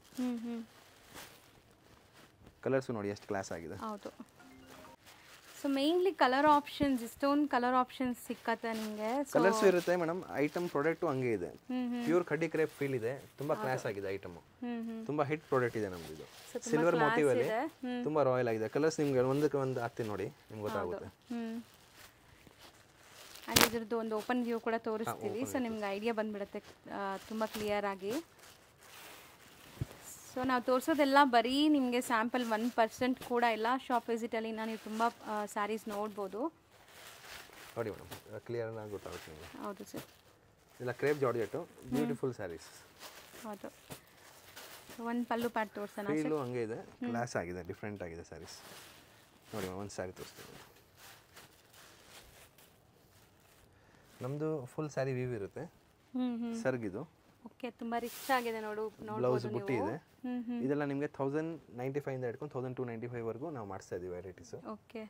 ಕಲರ್ಸು ನೋಡಿ ಎಷ್ಟು ಕ್ಲಾಸ್ ಆಗಿದೆ. ಹೌದು. ಸೊ ಮೇನ್ಲಿ ಕಲರ್ ಆಪ್ಷನ್ಸ್ ಇಷ್ಟೊಂದು ಕಲರ್ ಆಪ್ಷನ್ಸ್ ಸಿಕ್ಕತ್ತೆ ನಿಮಗೆ? ಕಲರ್ಸ್ ಇರುತ್ತೆ ಮೇಡಮ್ ಐಟಮ್ ಪ್ರಾಡಕ್ಟು ಹಂಗೆ ಇದೆ. ಪ್ಯೂರ್ ಕಡ್ಡಿ ಕ್ರೇಪ್ ಫೀಲ್ ಇದೆ. ತುಂಬಾ ಕ್ಲಾಸ್ ಆಗಿದೆ ಐಟಮ್ ತುಂಬಾ ಹಿಟ್ ಪ್ರಾಡಕ್ಟ್ ಇದೆ ನಮ್ದು ಇದು. ಸಿಲ್ವರ್ ಮೋಟಿವ್ ಅಲ್ಲಿ ತುಂಬಾ ರಾಯಲ್ ಆಗಿದೆ. ಕಲರ್ಸ್ ನಿಮ್ಗೆ ಒಂದಕ್ಕೆ ಒಂದು ಹಾಕ್ತೀನಿ ನೋಡಿ ನಿಮ್ಗೆ ಗೊತ್ತಾಗುತ್ತೆ. ಅಲ್ಲಿ ಇದ್ರದ್ದು ಒಂದು ಓಪನ್ ವ್ಯೂ ಕೂಡ ತೋರಿಸ್ತೀವಿ. ಸೊ ನಿಮ್ಗೆ ಐಡಿಯಾ ಬಂದ್ಬಿಡುತ್ತೆ ತುಂಬ ಕ್ಲಿಯರ್ ಆಗಿ. ಸೊ ನಾವು ತೋರಿಸೋದೆಲ್ಲ ಬರೀ ನಿಮಗೆ ಸ್ಯಾಂಪಲ್ ಒನ್ ಪರ್ಸೆಂಟ್ ಕೂಡ ಇಲ್ಲ. ಶಾಪ್ ವಿಸಿಟಲ್ಲಿ ನೀವು ತುಂಬ ಸ್ಯಾರೀಸ್ ನೋಡ್ಬೋದು. ನೋಡಿ ಮೇಡಮ್ ಕ್ಲಿಯರ್ ಆಗಿ ಗೊತ್ತಾಗುತ್ತೆ ನಿಮಗೆ. ಹೌದು ಸರ್. ಇಲ್ಲ ಕ್ರೇಪ್ ಜಾರ್ಜೆಟು ಬ್ಯೂಟಿಫುಲ್ ಸ್ಯಾರೀಸ್ ಹೌದು. ಒಂದು ಪಲ್ಲು ಪ್ಯಾಟ್ ತೋರಿಸೋಣ ಫೀಲು ಹಂಗೆ ಇದೆ. ಕ್ಲಾಸ್ ಆಗಿದೆ ಡಿಫ್ರೆಂಟ್ ಆಗಿದೆ ಸ್ಯಾರೀಸ್ ನೋಡಿ ಒಂದು ಸ್ಯಾರಿ ತೋರಿಸ್ತೀನಿ ನಮ್ಮದು ಫುಲ್ ಸ್ಯಾರಿ ವೀವ್ ಇರುತ್ತೆ. ಸರ್ಗಿದು ಓಕೆ ತುಂಬಾ ರಿಚ್ ಆಗಿದೆ ನೋಡು ಬ್ಲೌಸ್ ಬುಟ್ಟಿ ಇದೆ. ಇದೆಲ್ಲ ನಿಮಗೆ ತೌಸಂಡ್ ನೈಂಟಿ ಫೈವ್ ಇಂದ ಹಿಡ್ಕೊಂಡು ತೌಸಂಡ್ ಟು ನೈಂಟಿ ಫೈವ್ ವರೆಗೂ ನಾವು ಮಾಡಿಸ್ತಾ ಇದೀವಿ ವೆರೈಟೀಸ್ ಓಕೆ.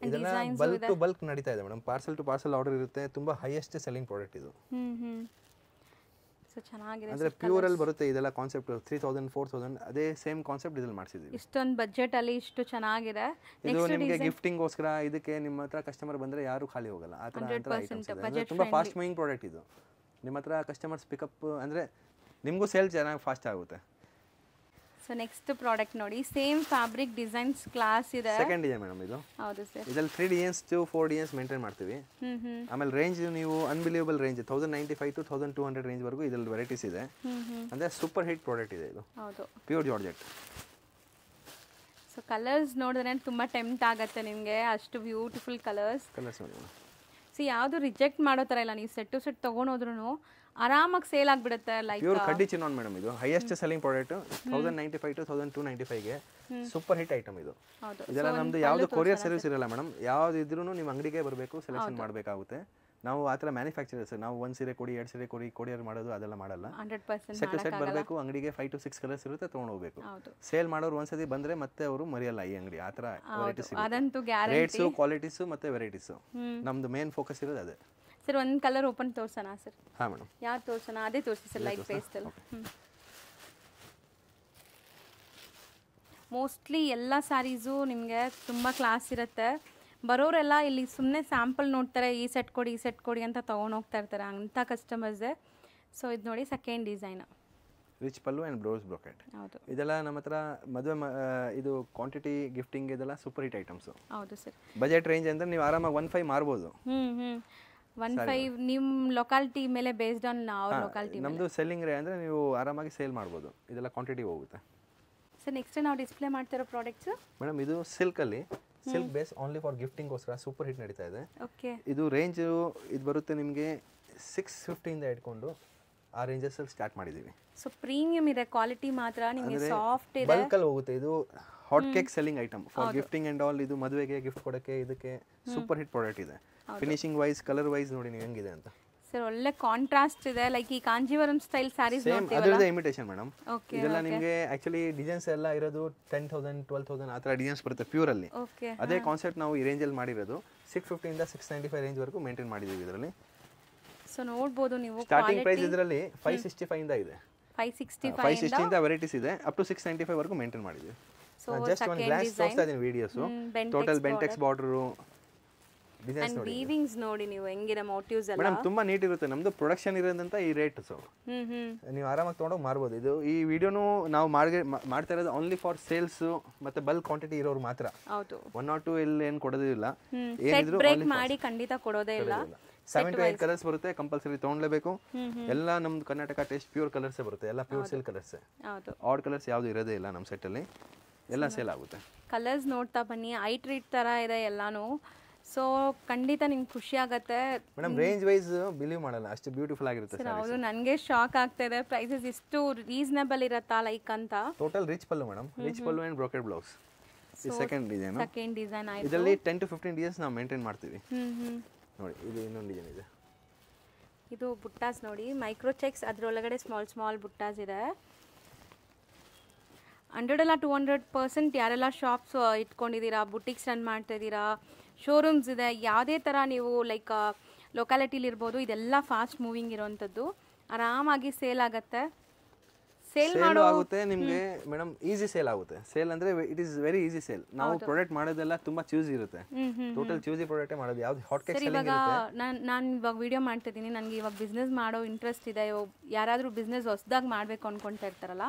ಇದೆಲ್ಲ ಬಲ್ಕ್ ಟು ಬಲ್ಕ್ ನಡೀತಾ ಇದೆ ಮೇಡಮ್. ಪಾರ್ಸಲ್ ಟು ಪಾರ್ಸಲ್ ಆರ್ಡರ್ ಇರುತ್ತೆ ತುಂಬಾ ಹೈಯೆಸ್ಟ್ ಸೆಲ್ಲಿಂಗ್ ಪ್ರಾಡಕ್ಟ್ ಇದು. ಸೊ ಚೆನ್ನಾಗಿದೆ ಅಂದರೆ ಪ್ಯೂರಲ್ಲಿ ಬರುತ್ತೆ ಇದೆಲ್ಲ concept three thousand four thousand ಅದೇ ಸೇಮ್ ಕಾನ್ಸೆಪ್ಟ್ ಇದ್ರಲ್ಲಿ ಮಾಡಿಸಿದ್ದೀವಿ ಇಷ್ಟೊಂದು ಬಜೆಟಲ್ಲಿ ಇಷ್ಟು ಚೆನ್ನಾಗಿದೆ. ಇದು ನಿಮಗೆ ಗಿಫ್ಟಿಂಗೋಸ್ಕರ ಇದಕ್ಕೆ ನಿಮ್ಮ ಹತ್ರ ಕಸ್ಟಮರ್ ಬಂದ್ರೆ ಯಾರು ಖಾಲಿ ಹೋಗಲ್ಲ. ಆ ಥರ ತುಂಬ ಫಾಸ್ಟ್ ಮೂವಿಂಗ್ ಪ್ರಾಡಕ್ಟ್ ಇದು. ನಿಮ್ಮ ಹತ್ರ ಕಸ್ಟಮರ್ಸ್ ಪಿಕಪ್ ಅಂದರೆ ನಿಮಗೂ ಸೇಲ್ ಚೆನ್ನಾಗಿ ಫಾಸ್ಟ್ ಆಗುತ್ತೆ. ಸೊ ನೆಕ್ಸ್ಟ್ ಪ್ರಾಡಕ್ಟ್ ನೋಡಿ ಸೇಮ್ ಫ್ಯಾಬ್ರಿಕ್ ಡಿಸೈನ್ಸ್ ಕ್ಲಾಸ್ ಇದೆ. ಸೆಕೆಂಡ್ ಡಿಸೈನ್ ಮೇಡಮ್ ಇದು. ಹೌದು ಸರ್ ಇದರಲ್ಲಿ three designs to four designs maintain ಮಾಡ್ತೀವಿ. ಆಮೇಲೆ ರೇಂಜ್ ನೀವು unbelievable range thousand ninety five to thousand two hundred ರೇಂಜ್ವರೆಗೂ ಇದರಲ್ಲಿ ವೆರೈಟೀಸ್ ಇದೆ. ಅಂದರೆ ಸೂಪರ್ ಹಿಟ್ ಪ್ರಾಡಕ್ಟ್ ಇದೆ ಇದು. ಹೌದು. ಪ್ಯೂರ್ ಜಾರ್ಜೆಟ್ ಸೊ ಕಲರ್ಸ್ ನೋಡಿದ್ರೆ ತುಂಬ ಟೆಂಪ್ಟ್ ಆಗುತ್ತೆ ನಿಮಗೆ. ಅಷ್ಟು ಬ್ಯೂಟಿಫುಲ್ ಕಲರ್ಸ್ ಕಲರ್ಸ್ ನೋಡಿ ಮೇಡಮ್ ಸೊ ಯಾವುದು ರಿಜೆಕ್ಟ್ ಮಾಡೋ ಥರ ಇಲ್ಲ. ನೀವು ಸೆಟ್ ಟು ಸೆಟ್ ತೊಗೊಂಡೋದ್ರೂ ಆರಾಮಾಗಿ ಸೇಲ್ ಆಗಿಬಿಡುತ್ತೆ ಲೈಕ್ ಪ್ಯೂರ್ ಕಡ್ಡಿ ಚಿನ್ನೋನ್ ಮೇಡಮ್ ಇದು. Highest selling product thousand ninety five to thousand two ninety ಫೈವ್ಗೆ super hit item ಇದು. ಹೌದು. ಇದೆಲ್ಲ ನಮ್ದು ಯಾವುದು ಕೊರಿಯರ್ ಸರ್ವಿಸ್ ಇರಲ್ಲ ಮೇಡಮ್ ಯಾವ್ದು ಇದ್ರೂ ನಿಮ್ಮ ಅಂಗಡಿಗೆ ಬರಬೇಕು ಸೆಲೆಕ್ಷನ್ ಮಾಡಬೇಕಾಗುತ್ತೆ. ನಾವು ಆ ಥರ ಮ್ಯಾನುಫ್ಯಾಕ್ಚರರ್ಸ್ ನಾವು ಒಂದು ಸೀರೆ ಕೊಡಿ ಎರಡು ಸೀರೆ ಕೊಡಿ ಕೊರಿಯರ್ ಮಾಡೋದು ಅದೆಲ್ಲ ಮಾಡಲ್ಲ. ಹಂಡ್ರೆಡ್ ಪರ್ಸೆಂಟ್ ಸೆಟ್ ಸೆಟ್ ಬರಬೇಕು ಅಂಗಡಿಗೆ ಫೈವ್ ಟು ಸಿಕ್ಸ್ ಕಲರ್ಸ್ ಇರುತ್ತೆ ತೊಗೊಂಡು ಹೋಗ್ಬೇಕು ಸೇಲ್ ಮಾಡೋರು ಒಂದ್ಸತಿ ಬಂದರೆ ಮತ್ತೆ ಅವರು ಮರಿಯಲ್ಲ ಈ ಅಂಗಡಿ ಆ ಥರ ವೆರೈಟೀಸ್ ರೇಟ್ಸು ಕ್ವಾಲಿಟೀಸು ಮತ್ತು ವೆರೈಟೀಸು ನಮ್ದು ಮೇನ್ ಫೋಕಸ್ ಇರೋದು ಅದೇ. ಸರ್ ಒಂದು ಕಲರ್ ಓಪನ್ ತೋರ್ಸೋಣ ಸರ್? ಹಾಂ ಮೇಡಮ್ ಯಾವ್ದು ತೋರ್ಸೋಣ? ಅದೇ ತೋರಿಸಿ ಸರ್ ಲೈಟ್ ಪೇಸ್ಟಲ್ಲಿ ಮೋಸ್ಟ್ಲಿ ಎಲ್ಲ ಸ್ಯಾರೀಸು ನಿಮಗೆ ತುಂಬ ಕ್ಲಾಸ್ ಇರುತ್ತೆ. ಬರೋರೆಲ್ಲ ಇಲ್ಲಿ ಸುಮ್ಮನೆ ಸ್ಯಾಂಪಲ್ ನೋಡ್ತಾರೆ ಈ ಸೆಟ್ ಕೊಡಿ ಈ ಸೆಟ್ ಕೊಡಿ ಅಂತ ತೊಗೊಂಡು ಹೋಗ್ತಾ ಇರ್ತಾರೆ. ಅಂಥ ಕಸ್ಟಮರ್ಸೇ ಸೊ ಇದು ನೋಡಿ second design rich pallu and blouse brocade ಹೌದು. ಇದೆಲ್ಲ ನಮ್ಮ ಹತ್ರ ಮದುವೆ ಇದು ಕ್ವಾಂಟಿಟಿ ಗಿಫ್ಟಿಂಗ್ ಇದೆಲ್ಲ ಸೂಪರ್ ಹಿಟ್ ಐಟಮ್ಸು ಹೌದು ಸರ್. ಬಜೆಟ್ ರೇಂಜ್ ಅಂದರೆ ನೀವು ಆರಾಮಾಗಿ ಒನ್ ಫೈವ್ ಮಾರ್ಬೋದು. ಹ್ಞೂ ಹ್ಞೂ ಒನ್ ಫೈವ್ ನಿಮ್ಮ ಲೊಕಾಲಿಟಿ ಮೇಲೆ ಬೇಸ್ಡ್ ಆನ್ ಅವ್ರ ಲೊಕಾಲಿಟಿ ನಮ್ಮದು ಸೆಲ್ಲಿಂಗ್ ರೇ ಅಂದರೆ ನೀವು ಆರಾಮಾಗಿ ಸೇಲ್ ಮಾಡ್ಬೋದು. ಇದೆಲ್ಲ ಕ್ವಾಂಟಿಟಿ ಹೋಗುತ್ತೆ. ಸರ್ ನೆಕ್ಸ್ಟ್ ನಾವು ಡಿಸ್ಪ್ಲೇ ಮಾಡ್ತಿರೋ ಪ್ರಾಡಕ್ಟ್ಸು ಮೇಡಮ್ ಇದು ಸಿಲ್ಕಲ್ಲಿ ಸಿಲ್ಕ್ ಬೇಸ್ ಓನ್ಲಿ ಫಾರ್ ಗಿಫ್ಟಿಂಗೋಸ್ಕರ ಸೂಪರ್ ಹಿಟ್ ನಡೀತಾ ಇದೆ. ಓಕೆ ಇದು ರೇಂಜ್ ಇದು ಬರುತ್ತೆ ನಿಮಗೆ ಸಿಕ್ಸ್ ಫಿಫ್ಟಿಯಿಂದ ಇಟ್ಕೊಂಡು ಆ ರೇಂಜಸ್ಸಲ್ಲಿ ಸ್ಟಾರ್ಟ್ ಮಾಡಿದ್ದೀವಿ ಸೊ ಪ್ರೀಮಿಯಂ ಇದೆ ಕ್ವಾಲಿಟಿ ಮಾತ್ರ ನಿಮಗೆ ಸಾಫ್ಟ್ ಇದೆ. ಬಲ್ಕಲ್ಲಿ ಹೋಗುತ್ತೆ. ಇದು hot cake selling item for gifting and all ಇದು ಮದುವೆಗೆ ಗಿಫ್ಟ್ ಕೊಡೋಕ್ಕೆ ಇದಕ್ಕೆ ಸೂಪರ್ ಹಿಟ್ ಪ್ರಾಡಕ್ಟ್ ಇದೆ. ಫಿನಿಶಿಂಗ್ ವೈಸ್ ಕಲರ್ ವೈಸ್ ನೋಡಿ ನೀವು ಹೆಂಗಿದೆ ಅಂತ. ಸರ್ ಒಳ್ಳೆ ಕಾಂಟ್ರಾಸ್ಟ್ ಇದೆ. ಲೈಕ್ ಈ ಕಾಂಜೀವರಂ ಸ್ಟೈಲ್ ಸ್ಯಾರೀಸ್ ಸೇಮ್ ಅದರದ್ದು ಇಮಿಟೇಷನ್ ಮೇಡಮ್ ಓಕೆ ಇದೆಲ್ಲ ನಿಮಗೆ ಆಕ್ಚುಲಿ ಡಿಸೈನ್ಸ್ ಎಲ್ಲ ಇರೋದು ಟೆನ್ ತೌಸಂಡ್ ಟ್ವೆಲ್ ತೌಸಂಡ್ ಆ ಥರ ಡಿಸೈನ್ಸ್ ಬರುತ್ತೆ ಪ್ಯೂರಲ್ಲಿ ಓಕೆ ಅದೇ ಕಾನ್ಸೆಪ್ಟ್ ನಾವು ಈ ರೇಂಜಲ್ಲಿ ಮಾಡಿರೋದು. ಸಿಕ್ಸ್ ಫಿಫ್ಟಿಯಿಂದ ಸಿಕ್ಸ್ ನೈಂಟಿ ಫೈವ್ ರೇಂಜ್ವರೆಗೂ ಮೇಂಟೈನ್ ಮಾಡಿದ್ದೀವಿ ಇದರಲ್ಲಿ. ಸೊ ನೋಡ್ಬೋದು ನೀವು ಸ್ಟಾರ್ಟಿಂಗ್ ಪ್ರೈಸ್ ಇದರಲ್ಲಿ ಫೈವ್ ಸಿಕ್ಸ್ಟಿ ಫೈವ್ ಇಂದ ಇದೆ. ಫೈವ್ ಸಿಕ್ಸ್ಟಿ ಫೈವ್ ಸಿಕ್ಸ್ಟಿಯಿಂದ ವೆರೈಟೀಸ್ ಇದೆ up to six ninety five ವರೆಗೂ ಮೇಂಟೈನ್ ಮಾಡಿದ್ದೀವಿ. ಸೋ ಜಸ್ಟ್ ಒಂದು ಗ್ಲಾಸ್ ತೋರಿಸ್ತಾ ಇದ್ದೀನಿ videos total Bentex border designs ನೋಡಿ ವೀವಿಂಗ್ಸ್ ನೋಡಿ ನೀವು ಹೆಂಗಿರೋ ಮೋಟಿವ್ಸ್ ಎಲ್ಲ? ಮೇಡಮ್ ತುಂಬಾ ನೀಟ್ ಇರುತ್ತೆ. ನಮ್ದು ಪ್ರೊಡಕ್ಷನ್ ಇರೋದಂತ ಈ ರೇಟ್ ಸೊ. ನೀವು ಆರಾಮಾಗಿ ತೊಗೊಂಡೋಗಿ ಮಾರ್ಬೋದು. ಇದು ಈ ವಿಡಿಯೋನು ನಾವು ಮಾಡಿ ಮಾಡ್ತಾ ಇರೋದು ಓನ್ಲಿ ಫಾರ್ ಸೇಲ್ಸ್ ಮತ್ತೆ ಬಲ್ಕ್ ಕ್ವಾಂಟಿಟಿ ಇರೋರು ಮಾತ್ರ. ಹೌದು. ಒನ್ ನಾಟ್ ಟು ಇಲ್ಲಿ ಏನು ಕೊಡೋದಿಲ್ಲ. ಏನಿದ್ರು ಬ್ರೇಕ್ ಮಾಡಿ ಖಂಡಿತ ಕೊಡೋದೇ ಇಲ್ಲ. ಸೆವೆನ್ ಟು ಏಟ್ ಕಲರ್ಸ್ ಬರುತ್ತೆ ಕಂಪಲ್ಸರಿ ತೊಗೊಂಡ್ಲೇಬೇಕು ಎಲ್ಲ ನಮ್ದು ಕರ್ನಾಟಕ ಟೆಸ್ಟ್ ಪ್ಯೂರ್ ಕಲರ್ಸ್ ಬರುತ್ತೆ. ಎಲ್ಲ pure silk colours odd colours ಯಾವುದು ಇರೋದೇ ಇಲ್ಲ ನಮ್ಮ ಸೆಟ್ಟಲ್ಲಿ ಎಲ್ಲ ಸೇಲ್ ಆಗುತ್ತೆ. ಕಲರ್ಸ್ ನೋಡ್ತಾ ಬನ್ನಿ. ಐ ಟ್ರೀಟ್ ತರ ಇದೆ ಎಲ್ಲಾನು. ಸೊ ಖಂಡಿತ ನಿಮ್ಗೆ ಖುಷಿ ಆಗತ್ತೆ. ಮೇಡಮ್ ರೇಂಜ್ ವೈಸ್ ಬಿಲೀವ್ ಮಾಡಲ್ಲ. ಅಷ್ಟು ಬ್ಯೂಟಿಫುಲ್ ಆಗಿರುತ್ತೆ ಸರ್ ಹೌದು ನನಗೆ ಶಾಕ್ ಆಗ್ತಾ ಇದೆ. ಪ್ರೈಸಸ್ ಇಷ್ಟು ರೀಸನೇಬಲ್ ಇರತ್ತಾ ಲೈಕ್ ಅಂತ? Total rich pallu madam. Rich pallu and brocade blouse second design second design ಆಯ್ತು. ಇದರಲ್ಲಿ ಟೆನ್ ಟು ಫಿಫ್ಟೀನ್ ಡಿಸೈನ್ಸ್ ನಾವು ಮೇಂಟೈನ್ ಮಾಡ್ತೀವಿ. ನೋಡಿ ಇದು ಇನ್ನೊಂದು ಡಿಸೈನ್ ಇದೆ. ಇದು ಬುಟ್ಟಾಸ್ ನೋಡಿ. ಮೈಕ್ರೋ ಚೆಕ್ಸ್ ಅದರೊಳಗಡೆ ಸ್ಮಾಲ್ ಸ್ಮಾಲ್ ಬುಟ್ಟಾಸ್ ಇದೆ. ಹಂಡ್ರೆಡ್ ಅಲ್ಲ ಟೂ ಹಂಡ್ರೆಡ್ ಪರ್ಸೆಂಟ್ ಯಾರೆಲ್ಲ ಶಾಪ್ಸ್ ಇಟ್ಕೊಂಡಿದ್ದೀರಾ ಬುಟಿಕ್ಸ್ ರನ್ ಮಾಡ್ತಾ ಇದ್ದೀರಾ ಶೋರೂಮ್ಸ್ ಇದೆ ಯಾವುದೇ ಥರ ನೀವು ಲೈಕ್ ಲೊಕ್ಯಾಲಿಟಿಲಿ ಇರ್ಬೋದು ಇದೆಲ್ಲ ಫಾಸ್ಟ್ ಮೂವಿಂಗ್ ಇರೋವಂಥದ್ದು ಆರಾಮಾಗಿ ಸೇಲ್ ಆಗುತ್ತೆ. ಸೇಲ್ ಮಾಡೋ ಆಗುತ್ತೆ ನಿಮಗೆ ಮೇಡಮ್ ಈಸಿ ಸೇಲ್ ಆಗುತ್ತೆ. ಸೇಲ್ ಅಂದ್ರೆ it is very easy sale ನಾವು ಪ್ರಾಡಕ್ಟ್ ಮಾಡೋದೆಲ್ಲ ತುಂಬಾ ಚೂಸ್ ಇರುತ್ತೆ. ಟೋಟಲ್ ಚೂಸಿ ಪ್ರಾಡಕ್ಟ್ ಮಾಡೋದು ಯಾವ್ದು ಹಾಟ್ ಕೇಕ್ ಇವಾಗ ನಾನು ನಾನು ಇವಾಗ ವಿಡಿಯೋ ಇದೀನಿ ನನಗೆ ಇವಾಗ ಬಿಸ್ನೆಸ್ ಮಾಡೋ ಇಂಟ್ರೆಸ್ಟ್ ಇದೆ. ಯಾರಾದರೂ ಬಿಸ್ನೆಸ್ ಹೊಸದಾಗಿ ಮಾಡಬೇಕು ಅನ್ಕೊಂತಾ ಇರ್ತಾರಲ್ಲ.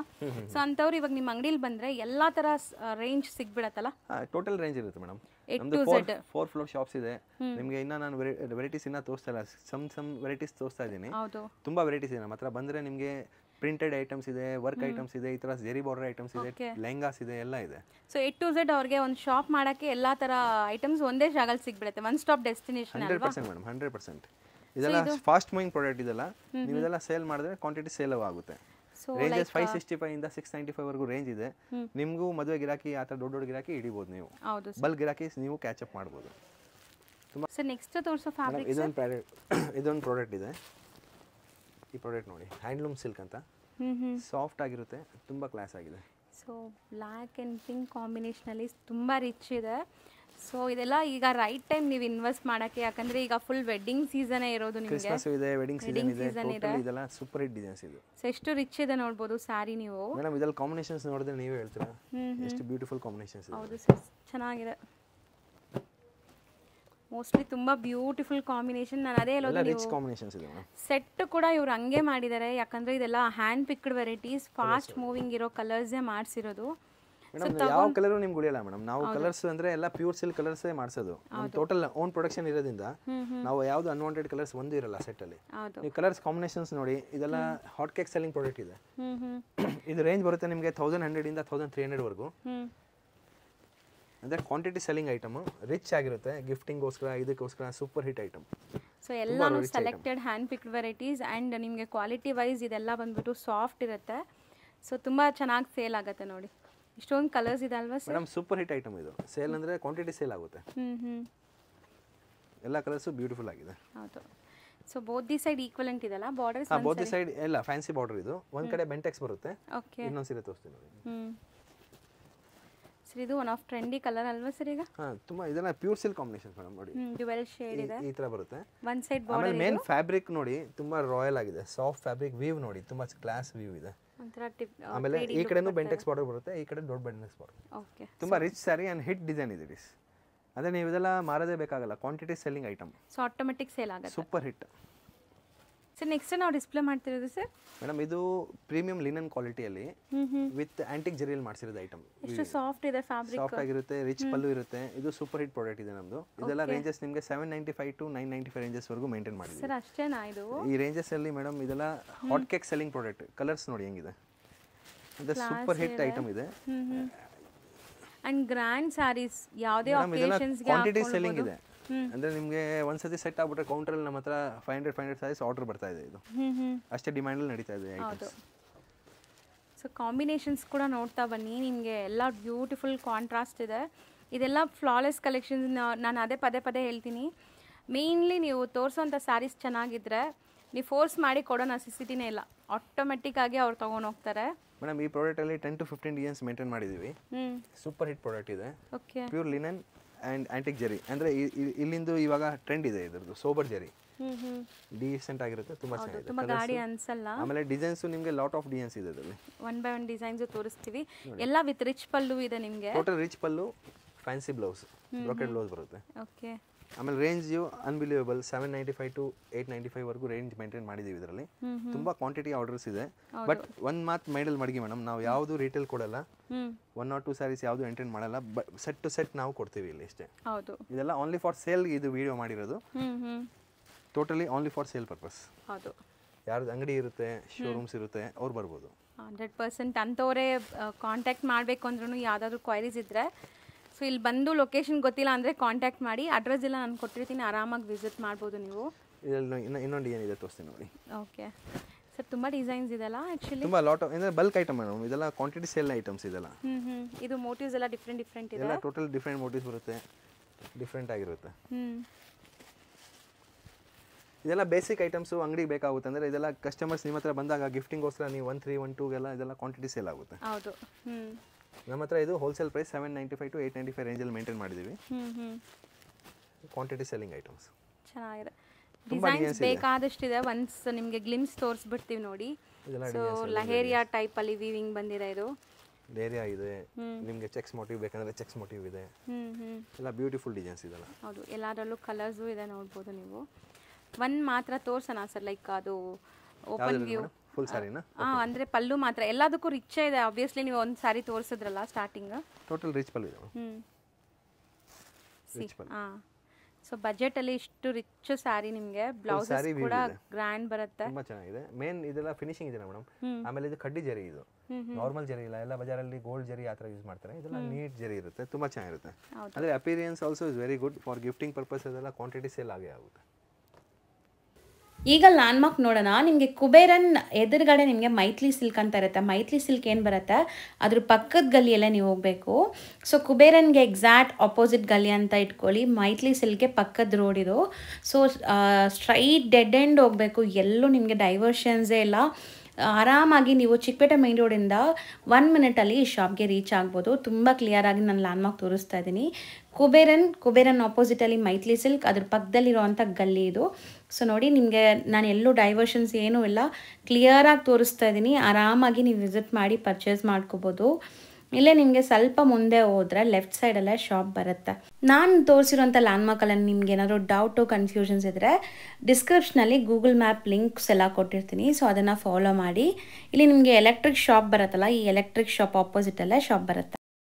ಸೊ ಅಂಥವ್ರು ಇವಾಗ ನಿಮ್ಮ ಅಂಗಡಿಲಿ ಬಂದ್ರೆ ಎಲ್ಲಾ ತರ ರೇಂಜ್ ಸಿಗ್ಬಿಡತ್ತಲ್ಲ? ಟೋಟಲ್ ರೇಂಜ್ ಇರುತ್ತೆ ಮೇಡಮ್ ನಮ್ದು ಫೋರ್. ಫ್ಲೋರ್ ಶಾಪ್ಸ್ ಇದೆ. ನಿಮಗೆ ಇನ್ನ ನಾನು ವೆರೈಟೀಸ್ ಇನ್ನ ತೋರಿಸ್ತಾ ಇಲ್ಲ. ಸಮ್ ಸಮ್ ವೆರೈಟೀಸ್ ತೋರಿಸ್ತಾ ಇದ್ದೀನಿ. ತುಂಬಾ ವೆರೈಟೀಸ್ ಇದೆ. ನಮ್ಮ ಹತ್ರ ಬಂದ್ರೆ ನಿಮಗೆ ಪ್ರಿಂಟೆಡ್ ಐಟಮ್ಸ್ ಇದೆ ವರ್ಕ್ ಐಟಮ್ಸ್ ಇದೆ ಈ ತರ ಜೆರಿ ಬಾರ್ಡರ್ ಐಟಮ್ಸ್ ಇದೆ. ಲೆಹಂಗಾಸ್ ಇದೆ ಎಲ್ಲ ಇದೆ. ಸೊ ಎ ಟು ಝೆಡ್ ಅವ್ರಿಗೆ ಒಂದು ಶಾಪ್ ಮಾಡಕ್ಕೆ ಎಲ್ಲ ತರ ಐಟಮ್ಸ್ ಒಂದೇ ಶಾಗಲ್ ಸಿಗ್ಬಿಡುತ್ತೆ. One stop destination hundred percent madam hundred percent. ಇದೆಲ್ಲ ಫಾಸ್ಟ್ ಮೂವಿಂಗ್ ಪ್ರಾಡಕ್ಟ್ ಇದೆಲ್ಲ. ನೀವು ಇದೆಲ್ಲ ಸೇಲ್ ಮಾಡಿದ್ರೆ ಕ್ವಾಂಟಿಟಿ ಸೇಲ್ ಆಗುತ್ತೆ. ರೇಂಜಸ್ ಫೈವ್ ಸಿಕ್ಸ್ಟಿ ಫೈವ್ ಇಂದ ಸಿಕ್ಸ್ ನೈಂಟಿ ಫೈವ್ ವರೆಗೂ ರೇಂಜ್ ಇದೆ. ನಿಮಗೂ ಮದುವೆ ಗಿರಾಕಿ ಆ ಥರ ದೊಡ್ಡ ದೊಡ್ಡ ಗಿರಾಕಿ ಹಿಡಿಬೋದು ನೀವು. ಹೌದು ಬಲ್ಕ್ ಗಿರಾಕಿ ನೀವು ಕ್ಯಾಚ್ ಅಪ್ ಮಾಡ್ಬೋದು. ಸರ್ ನೆಕ್ಸ್ಟ್ ತೋರಿಸೋ ಫ್ಯಾಬ್ರಿಕ್ ಇದೊಂದು ಪ್ರಾಡಕ್ಟ್ ಇದೊಂದು ಪ್ರಾಡಕ್ಟ್ ಇದೆ. ಈ ಪ್ರಾಡಕ್ಟ್ ನೋಡಿ ಹ್ಯಾಂಡ್ಲೂಮ್ ಸಿಲ್ಕ್ ಅಂತ. ಸಾಫ್ಟ್ ಆಗಿರುತ್ತೆ ತುಂಬ ಕ್ಲಾಸ್ ಆಗಿದೆ. ಸೊ ಬ್ಲ್ಯಾಕ್ ಆ್ಯಂಡ್ ಪಿಂಕ್ ಕಾಂಬಿನೇಷನಲ್ಲಿ ತುಂಬ ರಿಚ್ ಇದೆ. ಸೊ ಇದೆಲ್ಲ ಈಗ ರೈಟ್ ಟೈಮ್ ನೀವು ಇನ್ವೆಸ್ಟ್ ಮಾಡಕ್ಕೆ ಯಾಕಂದ್ರೆ ಈಗ ಫುಲ್ ವೆಡ್ಡಿಂಗ್ ಸೀಸನ್ ಇರೋದು ನಿಮಗೆ. ಕ್ರಿಸ್ಮಸ್ ಇದೆ ವೆಡ್ಡಿಂಗ್ ಸೀಸನ್ Wedding ಇದೆ season ಇದೆಲ್ಲ ಸೂಪರ್ ಹಿಟ್ ಡಿಸೈನ್ಸ್ ಇದು. ಸೊ ಎಷ್ಟು ರಿಚ್ ಇದೆ ನೋಡ್ಬೋದು ಸ್ಯಾರಿ ನೀವು. ಮೇಡಮ್ ಇದೆಲ್ಲ ಕಾಂಬಿನೇಷನ್ಸ್ ನೋಡಿದ್ರೆ ನೀವೇ ಹೇಳ್ತೀರಾ? ಎಷ್ಟು ಬ್ಯೂಟಿಫುಲ್ ಕಾಂಬಿನೇಷನ್ಸ್ ಇದೆ. ಹೌದು ಸರ್ ಚೆನ್ನಾಗಿದೆ. ಮೋಸ್ಟ್ಲಿ ತುಂಬಾ ಬ್ಯೂಟಿಫುಲ್ ಕಾಂಬಿನೇಷನ್ ನಾನು ಅದೇ ಎಲ್ಲ ಹೇಳೋದು ರಿಚ್ ಕಾಂಬಿನೇಷನ್ಸ್ ಇದೆ ಮೇಡಮ್ ಸೆಟ್ ಕೂಡ ಇವ್ರು ಹಂಗೆ ಮಾಡಿದ್ದಾರೆ. ಯಾಕಂದ್ರೆ ಇದೆಲ್ಲ hand picked varieties fast moving ಇರೋ ಕಲರ್ಸೇ ಮಾಡಿಸಿರೋದು. ಮೇಡಮ್ ಯಾವ ಕಲರ್ ನಿಮ್ಗೆ ಉಳಿಯಲ್ಲ ಮೇಡಮ್ ನಾವು ಕಲರ್ಸ್ ಅಂದ್ರೆ ಎಲ್ಲ ಪ್ಯೂರ್ ಸಿಲ್ಕ್ ಕಲರ್ಸೇ ಮಾಡಿಸೋದು. ಟೋಟಲ್ ಓನ್ ಪ್ರೊಡಕ್ಷನ್ ಇರೋದ್ರಿಂದ ನಾವು ಯಾವ್ದು ಅನ್ವಾಂಟೆಡ್ ಕಲರ್ಸ್ ಒಂದು ಇರಲ್ಲ ಸೆಟ್ ಅಲ್ಲಿ. ನೀವು ಕಲರ್ಸ್ ಕಾಂಬಿನೇಷನ್ಸ್ ನೋಡಿ ಇದೆಲ್ಲ ಹಾಟ್ ಕೇಕ್ ಸೆಲ್ಲಿಂಗ್ ಪ್ರಾಡಕ್ಟ್ ಇದೆ. <clears throat> ಇದು ರೇಂಜ್ ಬರುತ್ತೆ ನಿಮಗೆ ತೌಸಂಡ್ ಹಂಡ್ರೆಡಿಂದ ತೌಸಂಡ್ ತ್ರೀ ಹಂಡ್ರೆಡ್ವರೆಗೂ ಹ್ಞೂ ಅಂದರೆ ಕ್ವಾಂಟಿಟಿ ಸೆಲ್ಲಿಂಗ್ ಐಟಮ್ ರಿಚ್ ಆಗಿರುತ್ತೆ ಗಿಫ್ಟಿಂಗ್ಗೋಸ್ಕರ ಇದಕ್ಕೋಸ್ಕರ ಸೂಪರ್ ಹಿಟ್ ಐಟಮ್ ಸೊ ಎಲ್ಲಾನು selected hand picked varieties and ನಿಮಗೆ ಕ್ವಾಲಿಟಿ ವೈಸ್ ಇದೆಲ್ಲ ಬಂದ್ಬಿಟ್ಟು ಸಾಫ್ಟ್ ಇರುತ್ತೆ. ಸೊ ತುಂಬ ಚೆನ್ನಾಗಿ ಸೇಲ್ ಆಗುತ್ತೆ ನೋಡಿ. ಇಷ್ಟೊಂದು ಕಲರ್ಸ್ ಇದೆ ಅಲ್ವಾ ಮೇಡಮ್ ಸೂಪರ್ ಹಿಟ್ ಐಟಮ್ ಇದು. ಸೇಲ್ ಅಂದರೆ ಕ್ವಾಂಟಿಟಿ ಸೇಲ್ ಆಗುತ್ತೆ. ಎಲ್ಲ ಕಲರ್ಸು ಬ್ಯೂಟಿಫುಲ್ ಆಗಿದೆ. ಹೌದು. So both the side equivalent ಇದೆಲ್ಲ ಬಾರ್ಡರ್ಸ್ ಹಾಂ ದಿ ಸೈಡ್ ಎಲ್ಲ ಫ್ಯಾನ್ಸಿ ಬಾರ್ಡರ್ ಇದು. ಒಂದು ಕಡೆ ಬೆಂಟೆಕ್ಸ್ ಬರುತ್ತೆ. ಓಕೆ ಇನ್ನೊಂದು ಸೀರೆ ತೋರಿಸ್ತೀನಿ ಹ್ಞೂ ಸರ್ ಇದು ಒನ್ ಆಫ್ ಟ್ರೆಂಡಿ ಕಲರ್ ಅಲ್ವಾ ಸರ್ ಈಗ? ಹಾಂ ತುಂಬ ಇದೆಲ್ಲ ಪ್ಯೂರ್ ಸಿಲ್ಕ್ ಕಾಂಬಿನೇಷನ್ ಮೇಡಮ್ ನೋಡಿ. ಡ್ಯುವೆಲ್ ಶೇಡ್ ಇದೆ. ಈ ಥರ ಬರುತ್ತೆ. One side border main fabric ನೋಡಿ ತುಂಬಾ ರಾಯಲ್ ಆಗಿದೆ. ಸಾಫ್ಟ್ ಫ್ಯಾಬ್ರಿಕ್ ವೀವ್ ನೋಡಿ ತುಂಬಾ ಕ್ಲಾಸ್ ವೀವ್ ಇದೆ. ಆಮೇಲೆ ಈ ಕಡೆನೂ ಬೆಂಟೆಕ್ಸ್ ಬಾರ್ಡರ್ ಬರುತ್ತೆ ಈ ಕಡೆ ದೊಡ್ಡ ಬೆಂಟೆಕ್ಸ್ ಬಾರ್ಡರ್ ತುಂಬಾ rich sari and hit design ಇದೆ ಇಸ್ ಅದೇ ನೀವು ಇದೆಲ್ಲ ಮಾರದೇ ಬೇಕಾಗಲ್ಲ quantity selling item so automatic sale ಆಗುತ್ತೆ. ಸೂಪರ್ ಹಿಟ್ ಸರ್ ನೆಕ್ಸ್ಟ್ ನಾವು ಡಿಸ್ಪ್ಲೇ ಮಾಡ್ತಿರೋದು ಸರ್ ಮೇಡಮ್ ಇದು ಪ್ರೀಮಿಯಂ ಲಿನನ್ ಕ್ವಾಲಿಟಿಯಲ್ಲಿ ವಿತ್ ಆಂಟಿಕ್ ಜರಿಯಲ್ಲಿ ಮಾಡಿಸಿರೋದು ಐಟಮ್ ಎಷ್ಟು ಸಾಫ್ಟ್ ಇದೆ ಫ್ಯಾಬ್ರಿಕ್ ಸಾಫ್ಟ್ ಆಗಿರುತ್ತೆ ರಿಚ್ ಪಲ್ಲು ಇರುತ್ತೆ. ಇದು ಸೂಪರ್ ಹಿಟ್ ಪ್ರಾಡಕ್ಟ್ ಇದೆ ನಮ್ಮದು ಇದೆಲ್ಲ ರೇಂಜಸ್ ನಿಮಗೆ seven ninety five to nine ninety five ರೇಂಜಸ್ವರೆಗೂ maintain ಮಾಡಿದ್ದೀವಿ. ಸರ್ ಅಷ್ಟೇನಾ ಇದು? ಈ ರೇಂಜಸ್ ಅಲ್ಲಿ ಮೇಡಮ್ ಇದೆಲ್ಲ hot cake selling product colours ನೋಡಿ ಹೆಂಗಿದೆ. ಇದು ಸೂಪರ್ ಹಿಟ್ ಐಟಮ್ ಇದೆ. ಅಂಡ್ ಗ್ರ್ಯಾಂಡ್ ಸ್ಯಾರೀಸ್ ಯಾವುದೇ ಆಕೇಷನ್ಸ್ ಕ್ವಾಂಟಿಟಿ ಸೆಲ್ಲಿಂಗ್ ಇದೆ. ಅಂದ್ರೆ ನಿಮಗೆ ಒಂದ್ಸತಿ ಸೆಟ್ ಆಗ್ಬಿಟ್ರೆ ಕೌಂಟ್ರಲ್ಲಿ ನಮ್ಮ ಹತ್ರ five hundred five hundred size order ಬರ್ತಾ ಇದೆ ಇದು. ಅಷ್ಟೇ ಡಿಮ್ಯಾಂಡ್ ಅಷ್ಟೇ ಡಿಮ್ಯಾಂಡಲ್ಲಿ ನಡೀತಾ ಇದೆ ಐಟಮ್ಸ್ ಸೊ ಕಾಂಬಿನೇಷನ್ಸ್ ಕೂಡ ನೋಡ್ತಾ ಬನ್ನಿ. ನಿಮಗೆ ಎಲ್ಲ ಬ್ಯೂಟಿಫುಲ್ ಕಾಂಟ್ರಾಸ್ಟ್ ಇದೆ. ಇದೆಲ್ಲ ಫ್ಲಾಲೆಸ್ ಕಲೆಕ್ಷನ್ಸ್ ನಾನು ಅದೇ ಪದೇ ಪದೇ ಹೇಳ್ತೀನಿ. ಮೇಯ್ನ್ಲಿ ನೀವು ತೋರಿಸೋಂಥ ಸ್ಯಾರೀಸ್ ಚೆನ್ನಾಗಿದ್ರೆ ನೀವು ಫೋರ್ಸ್ ಮಾಡಿ ಕೊಡೋ ನೆಸೆಸಿಟಿನೇ ಇಲ್ಲ. ಆಟೋಮೆಟಿಕ್ ಆಗಿ ಅವ್ರು ತೊಗೊಂಡು ಹೋಗ್ತಾರೆ. ಮೇಡಮ್ ಈ ಪ್ರಾಡಕ್ಟಲ್ಲಿ ten to fifteen designs maintain ಮಾಡಿದೀವಿ. ಸೂಪರ್ ಹಿಟ್ ಪ್ರಾಡಕ್ಟ್ ಇದೆ. Okay pure linen and antique zari. ಅಂದರೆ ಇಲ್ಲಿಂದು ಇವಾಗ ಟ್ರೆಂಡ್ ಇದೆ ಇದ್ರದ್ದು ಸೋಬರ್ ಜೆರಿ. ಡೀಸೆಂಟ್ ಆಗಿರುತ್ತೆ ತುಂಬಾ ಚೆನ್ನಾಗಿದೆ ತುಂಬಾ ಗಾಡಿ ಅನ್ಸಲ್ಲ? ಆಮೇಲೆ ಡಿಸೈನ್ಸ್ ನಿಮಗೆ ಲಾಟ್ ಆಫ್ ಡಿಸೈನ್ಸ್ ಇದೆ ಅದರಲ್ಲಿ. ಒನ್ ಬೈ ಒನ್ ಡಿಸೈನ್ಸ್ ತೋರಿಸ್ತೀವಿ. ಎಲ್ಲ ವಿತ್ ರಿಚ್ ಪಲ್ಲು ಇದೆ ನಿಮಗೆ? Total rich pallu fancy blouse brocade blouse ಬರುತ್ತೆ. ಓಕೆ ಆಮೇಲೆ range unbelievable seven ninety five to eight ninety five ವರೆಗೂ ರೇಂಜ್ ಮೇಂಟೈನ್ ಮಾಡಿದ್ದೀವಿ ಇದರಲ್ಲಿ. ತುಂಬಾ ಕ್ವಾಂಟಿಟಿ ಆರ್ಡರ್ಸ್ ಇದೆ. ಬಟ್ ಒಂದು ಮಾತು ಮೈಡಲ್ ಮಡಗಿ ಮೇಡಮ್ ನಾವು ಯಾವುದು ರಿಟೇಲ್ ಕೊಡಲ್ಲ. ಒನ್ ಆರ್ ಟು ಸ್ಯಾರೀಸ್ ಯಾವುದು ಎಂಟೈನ್ ಮಾಡಲ್ಲ. ಬಟ್ ಸೆಟ್ ಟು ಸೆಟ್ ನಾವು ಕೊಡ್ತೀವಿ ಇಲ್ಲಿ ಇಷ್ಟೇ. ಇದೆಲ್ಲ ಓನ್ಲಿ ಫಾರ್ ಸೇಲ್ ಇದು ವಿಡಿಯೋ ಮಾಡಿರೋದು. Totally only for sale purpose ಯಾರ್ದು ಅಂಗಡಿ ಇರುತ್ತೆ ಶೋರೂಮ್ಸ್ ಇರುತ್ತೆ ಅವ್ರು ಬರ್ಬೋದು. ಹಂಡ್ರೆಡ್ ಪರ್ಸೆಂಟ್ ಅಂಥವರೇ ಕಾಂಟ್ಯಾಕ್ಟ್ ಮಾಡಬೇಕು ಅಂದ್ರೂ ಯಾವ್ದಾದ್ರು ಕ್ವೈರೀಸ್ ಇದ್ದರೆ ಸೊ ಇಲ್ಲಿ ಬಂದು ಲೊಕೇಶನ್ ಗೊತ್ತಿಲ್ಲ ಅಂದರೆ ಕಾಂಟ್ಯಾಕ್ಟ್ ಮಾಡಿ. ಅಡ್ರೆಸ್ ಎಲ್ಲ ನಾನು ಕೊಟ್ಟಿರ್ತೀನಿ. ಆರಾಮಾಗಿ ವಿಸಿಟ್ ಮಾಡ್ಬೋದು ನೀವು. ಇದರಲ್ಲಿ ಇನ್ನು ಇನ್ನೊಂದು ಏನಿದೆ ತೋರಿಸ್ತೀನಿ ನೋಡಿ. ಓಕೆ ಸರ್ ತುಂಬ ಡಿಸೈನ್ಸ್ ಇದೆಲ್ಲ ಆ್ಯಕ್ಚುಲಿ ತುಂಬ ಲಾಟ್ ಅಂದರೆ ಬಲ್ಕ್ ಐಟಮ್ ಮೇಡಮ್ ಇದೆಲ್ಲ ಕ್ವಾಂಟಿಟಿ ಸೇಲ್ ಐಟಮ್ಸ್ ಇದೆಲ್ಲ. ಹ್ಞೂ ಹ್ಞೂ ಇದು ಮೋಟಿವ್ಸ್ ಎಲ್ಲ ಡಿಫ್ರೆಂಟ್ ಡಿಫ್ರೆಂಟ್ ಇದೆ. ಟೋಟಲ್ ಡಿಫ್ರೆಂಟ್ ಮೋಟಿವ್ಸ್ ಬರುತ್ತೆ. ಡಿಫ್ರೆಂಟ್ ಆಗಿರುತ್ತೆ. ಹ್ಞೂ ಇದೆಲ್ಲ ಬೇಸಿಕ್ ಐಟಮ್ಸು ಅಂಗಡಿಗೆ ಬೇಕಾಗುತ್ತೆ ಅಂದರೆ ಇದೆಲ್ಲ ಕಸ್ಟಮರ್ಸ್ ನಿಮ್ಮ ಹತ್ರ ಬಂದಾಗ ಗಿಫ್ಟಿಂಗೋಸ್ಕರ ನೀವು ಒನ್ ತ್ರೀ ಒನ್ ಟೂಗೆಲ್ಲ ಇದೆಲ್ಲ ಕ್ವಾಂಟಿಟಿ ಸೇಲ್ ಆಗುತ್ತೆ. ಹೌದು. ಹ್ಞೂ ನಮ್ಮ ಹತ್ರ ಇದು wholesale price seven ninety five to eight ninety five ರೇಂಜಲ್ಲಿ ಮೇಂಟೈನ್ ಮಾಡಿದ್ದೀವಿ ಕ್ವಾಂಟಿಟಿ ಸೆಲ್ಲಿಂಗ್ ಐಟಮ್ಸ್ ಚೆನ್ನಾಗಿದೆ. ಡಿಸೈನ್ಸ್. ಬೇಕಾದಷ್ಟಿದೆ. ಒನ್ಸ್ ನಿಮಗೆ ಗ್ಲಿಮ್ಸ್ ತೋರಿಸ್ಬಿಡ್ತೀವಿ ನೋಡಿ. ಸೊ ಲಹೇರಿಯಾ ಟೈಪಲ್ಲಿ ವೀವಿಂಗ್ ಬಂದಿದೆ ಇದು. ಡೇರಿಯಾ ಇದೆ. ನಿಮಗೆ ಚೆಕ್ಸ್ ಮೋಟಿವ್ ಬೇಕಂದ್ರೆ ಚೆಕ್ಸ್ ಮೋಟಿವ್ ಇದೆ. ಎಲ್ಲ ಬ್ಯೂಟಿಫುಲ್ ಡಿಸೈನ್ಸ್ ಇದೆಲ್ಲ. ಹೌದು ಎಲ್ಲದರಲ್ಲೂ ಕಲರ್ಸು ಇದೆ ನೋಡ್ಬೋದು ನೀವು. ಒನ್ ಮಾತ್ರ ತೋರ್ಸೋಣ ಸರ್ ಲೈಕ್ ಅದು ಓಪನ್ ವ್ಯೂ ಫುಲ್ ಸ್ಯಾರಿನಾ ಅಂದರೆ ಪಲ್ಲು ಮಾತ್ರ. ಎಲ್ಲದಕ್ಕೂ ರಿಚ್ ಇದೆ. ಆಬ್ವಿಯಸ್ಲಿ ನೀವು ಒಂದು ಸಾರಿ ತೋರಿಸಿದ್ರಲ್ಲ ಸ್ಟಾರ್ಟಿಂಗ್ ಟೋಟಲ್ ರಿಚ್ ಪಲ್ಲು ಇದೆ Rich ಪಲ್ಲು. ಸೊ ಬಜೆಟಲ್ಲಿ ಇಷ್ಟು ರಿಚ್ ಸ್ಯಾರಿ ನಿಮಗೆ. ಬ್ಲೌಸ್ ಕೂಡ. ಗ್ರ್ಯಾಂಡ್ ಬರುತ್ತೆ. ತುಂಬಾ ಚೆನ್ನಾಗಿದೆ. ಮೇನ್ ಇದೆಲ್ಲ ಫಿನಿಶಿಂಗ್ ಇದೆ ಮೇಡಮ್. ಆಮೇಲೆ ಇದು ಕಡ್ಡಿ ಜರಿ ಇದು. ನಾರ್ಮಲ್ ಜರಿ ಇಲ್ಲ. ಎಲ್ಲ ಬಜಾರಲ್ಲಿ ಗೋಲ್ಡ್ ಜರಿ ಆ ಥರ ಯೂಸ್ ಮಾಡ್ತಾರೆ. ಇದೆಲ್ಲ ನೀಟ್ ಜರಿ ಇರುತ್ತೆ. ತುಂಬಾ ಚೆನ್ನಾಗಿರುತ್ತೆ. ಅಂದ್ರೆ appearance also is very good for gifting purpose ಅದೆಲ್ಲ ಕ್ವಾಂಟಿಟಿ ಸೇಲ್ ಆಗೇ ಆಗುತ್ತೆ. ಈಗ ಲ್ಯಾಂಡ್ಮಾರ್ಕ್ ನೋಡೋಣ. ನಿಮಗೆ ಕುಬೇರನ್ ಎದುರುಗಡೆ ನಿಮಗೆ ಮೈತ್ಲಿ ಸಿಲ್ಕ್ ಅಂತ ಇರುತ್ತೆ. ಮೈತ್ಲಿ ಸಿಲ್ಕ್ ಏನು ಬರುತ್ತೆ? ಅದ್ರ ಪಕ್ಕದ ಗಲ್ಲಿಯಲ್ಲೇ ನೀವು ಹೋಗಬೇಕು. ಸೊ ಕುಬೇರನ್ಗೆ ಎಕ್ಸಾಕ್ಟ್ ಆಪೋಸಿಟ್ ಗಲ್ಲಿ ಅಂತ ಇಟ್ಕೊಳ್ಳಿ. ಮೈತ್ಲಿ ಸಿಲ್ಕ್ಗೆ ಪಕ್ಕದ ರೋಡ್ ಇದು. ಸೊ ಸ್ಟ್ರೈಟ್ ಡೆಡ್ ಎಂಡ್ ಹೋಗಬೇಕು. ಎಲ್ಲೂ ನಿಮಗೆ ಡೈವರ್ಷನ್ಸೇ ಇಲ್ಲ. ಆರಾಮಾಗಿ ನೀವು ಚಿಕ್ಕಪೇಟೆ ಮೈನ್ ರೋಡಿಂದ ಒನ್ ಮಿನಿಟಲ್ಲಿ ಈ ಶಾಪ್ಗೆ ರೀಚ್ ಆಗ್ಬೋದು. ತುಂಬ ಕ್ಲಿಯರಾಗಿ ನಾನು ಲ್ಯಾಂಡ್ಮಾರ್ಕ್ ತೋರಿಸ್ತಾ ಇದ್ದೀನಿ ಕುಬೇರನ್ ಕುಬೇರನ್ ಆಪೋಸಿಟಲ್ಲಿ ಮೈತ್ಲಿ ಸಿಲ್ಕ್ ಅದ್ರ ಪಕ್ಕದಲ್ಲಿರುವಂಥ ಗಲ್ಲಿ ಇದು. ಸೊ ನೋಡಿ, ನಿಮಗೆ ನಾನು ಎಲ್ಲೂ ಡೈವರ್ಷನ್ಸ್ ಏನೂ ಇಲ್ಲ. ಕ್ಲಿಯರಾಗಿ ತೋರಿಸ್ತಾ ಇದ್ದೀನಿ ಆರಾಮಾಗಿ ನೀವು ವಿಸಿಟ್ ಮಾಡಿ ಪರ್ಚೇಸ್ ಮಾಡ್ಕೋಬೋದು. ಇಲ್ಲೇ ನಿಮಗೆ ಸ್ವಲ್ಪ ಮುಂದೆ ಹೋದರೆ ಲೆಫ್ಟ್ ಸೈಡಲ್ಲೇ ಶಾಪ್ ಬರುತ್ತೆ. ನಾನು ತೋರಿಸಿರೋಂಥ ಲ್ಯಾಂಡ್ಮಾರ್ಕಲ್ಲಿ ನಿಮ್ಗೆ ಏನಾದರೂ ಡೌಟು ಕನ್ಫ್ಯೂಷನ್ಸ್ ಇದ್ದರೆ ಡಿಸ್ಕ್ರಿಪ್ಷನಲ್ಲಿ ಗೂಗಲ್ ಮ್ಯಾಪ್ ಲಿಂಕ್ಸ್ ಎಲ್ಲ ಕೊಟ್ಟಿರ್ತೀನಿ. ಸೊ ಅದನ್ನು ಫಾಲೋ ಮಾಡಿ. ಇಲ್ಲಿ ನಿಮಗೆ ಎಲೆಕ್ಟ್ರಿಕ್ ಶಾಪ್ ಬರುತ್ತಲ್ಲ, ಈ ಎಲೆಕ್ಟ್ರಿಕ್ ಶಾಪ್ ಆಪೋಸಿಟಲ್ಲೇ ಶಾಪ್ ಬರುತ್ತೆ.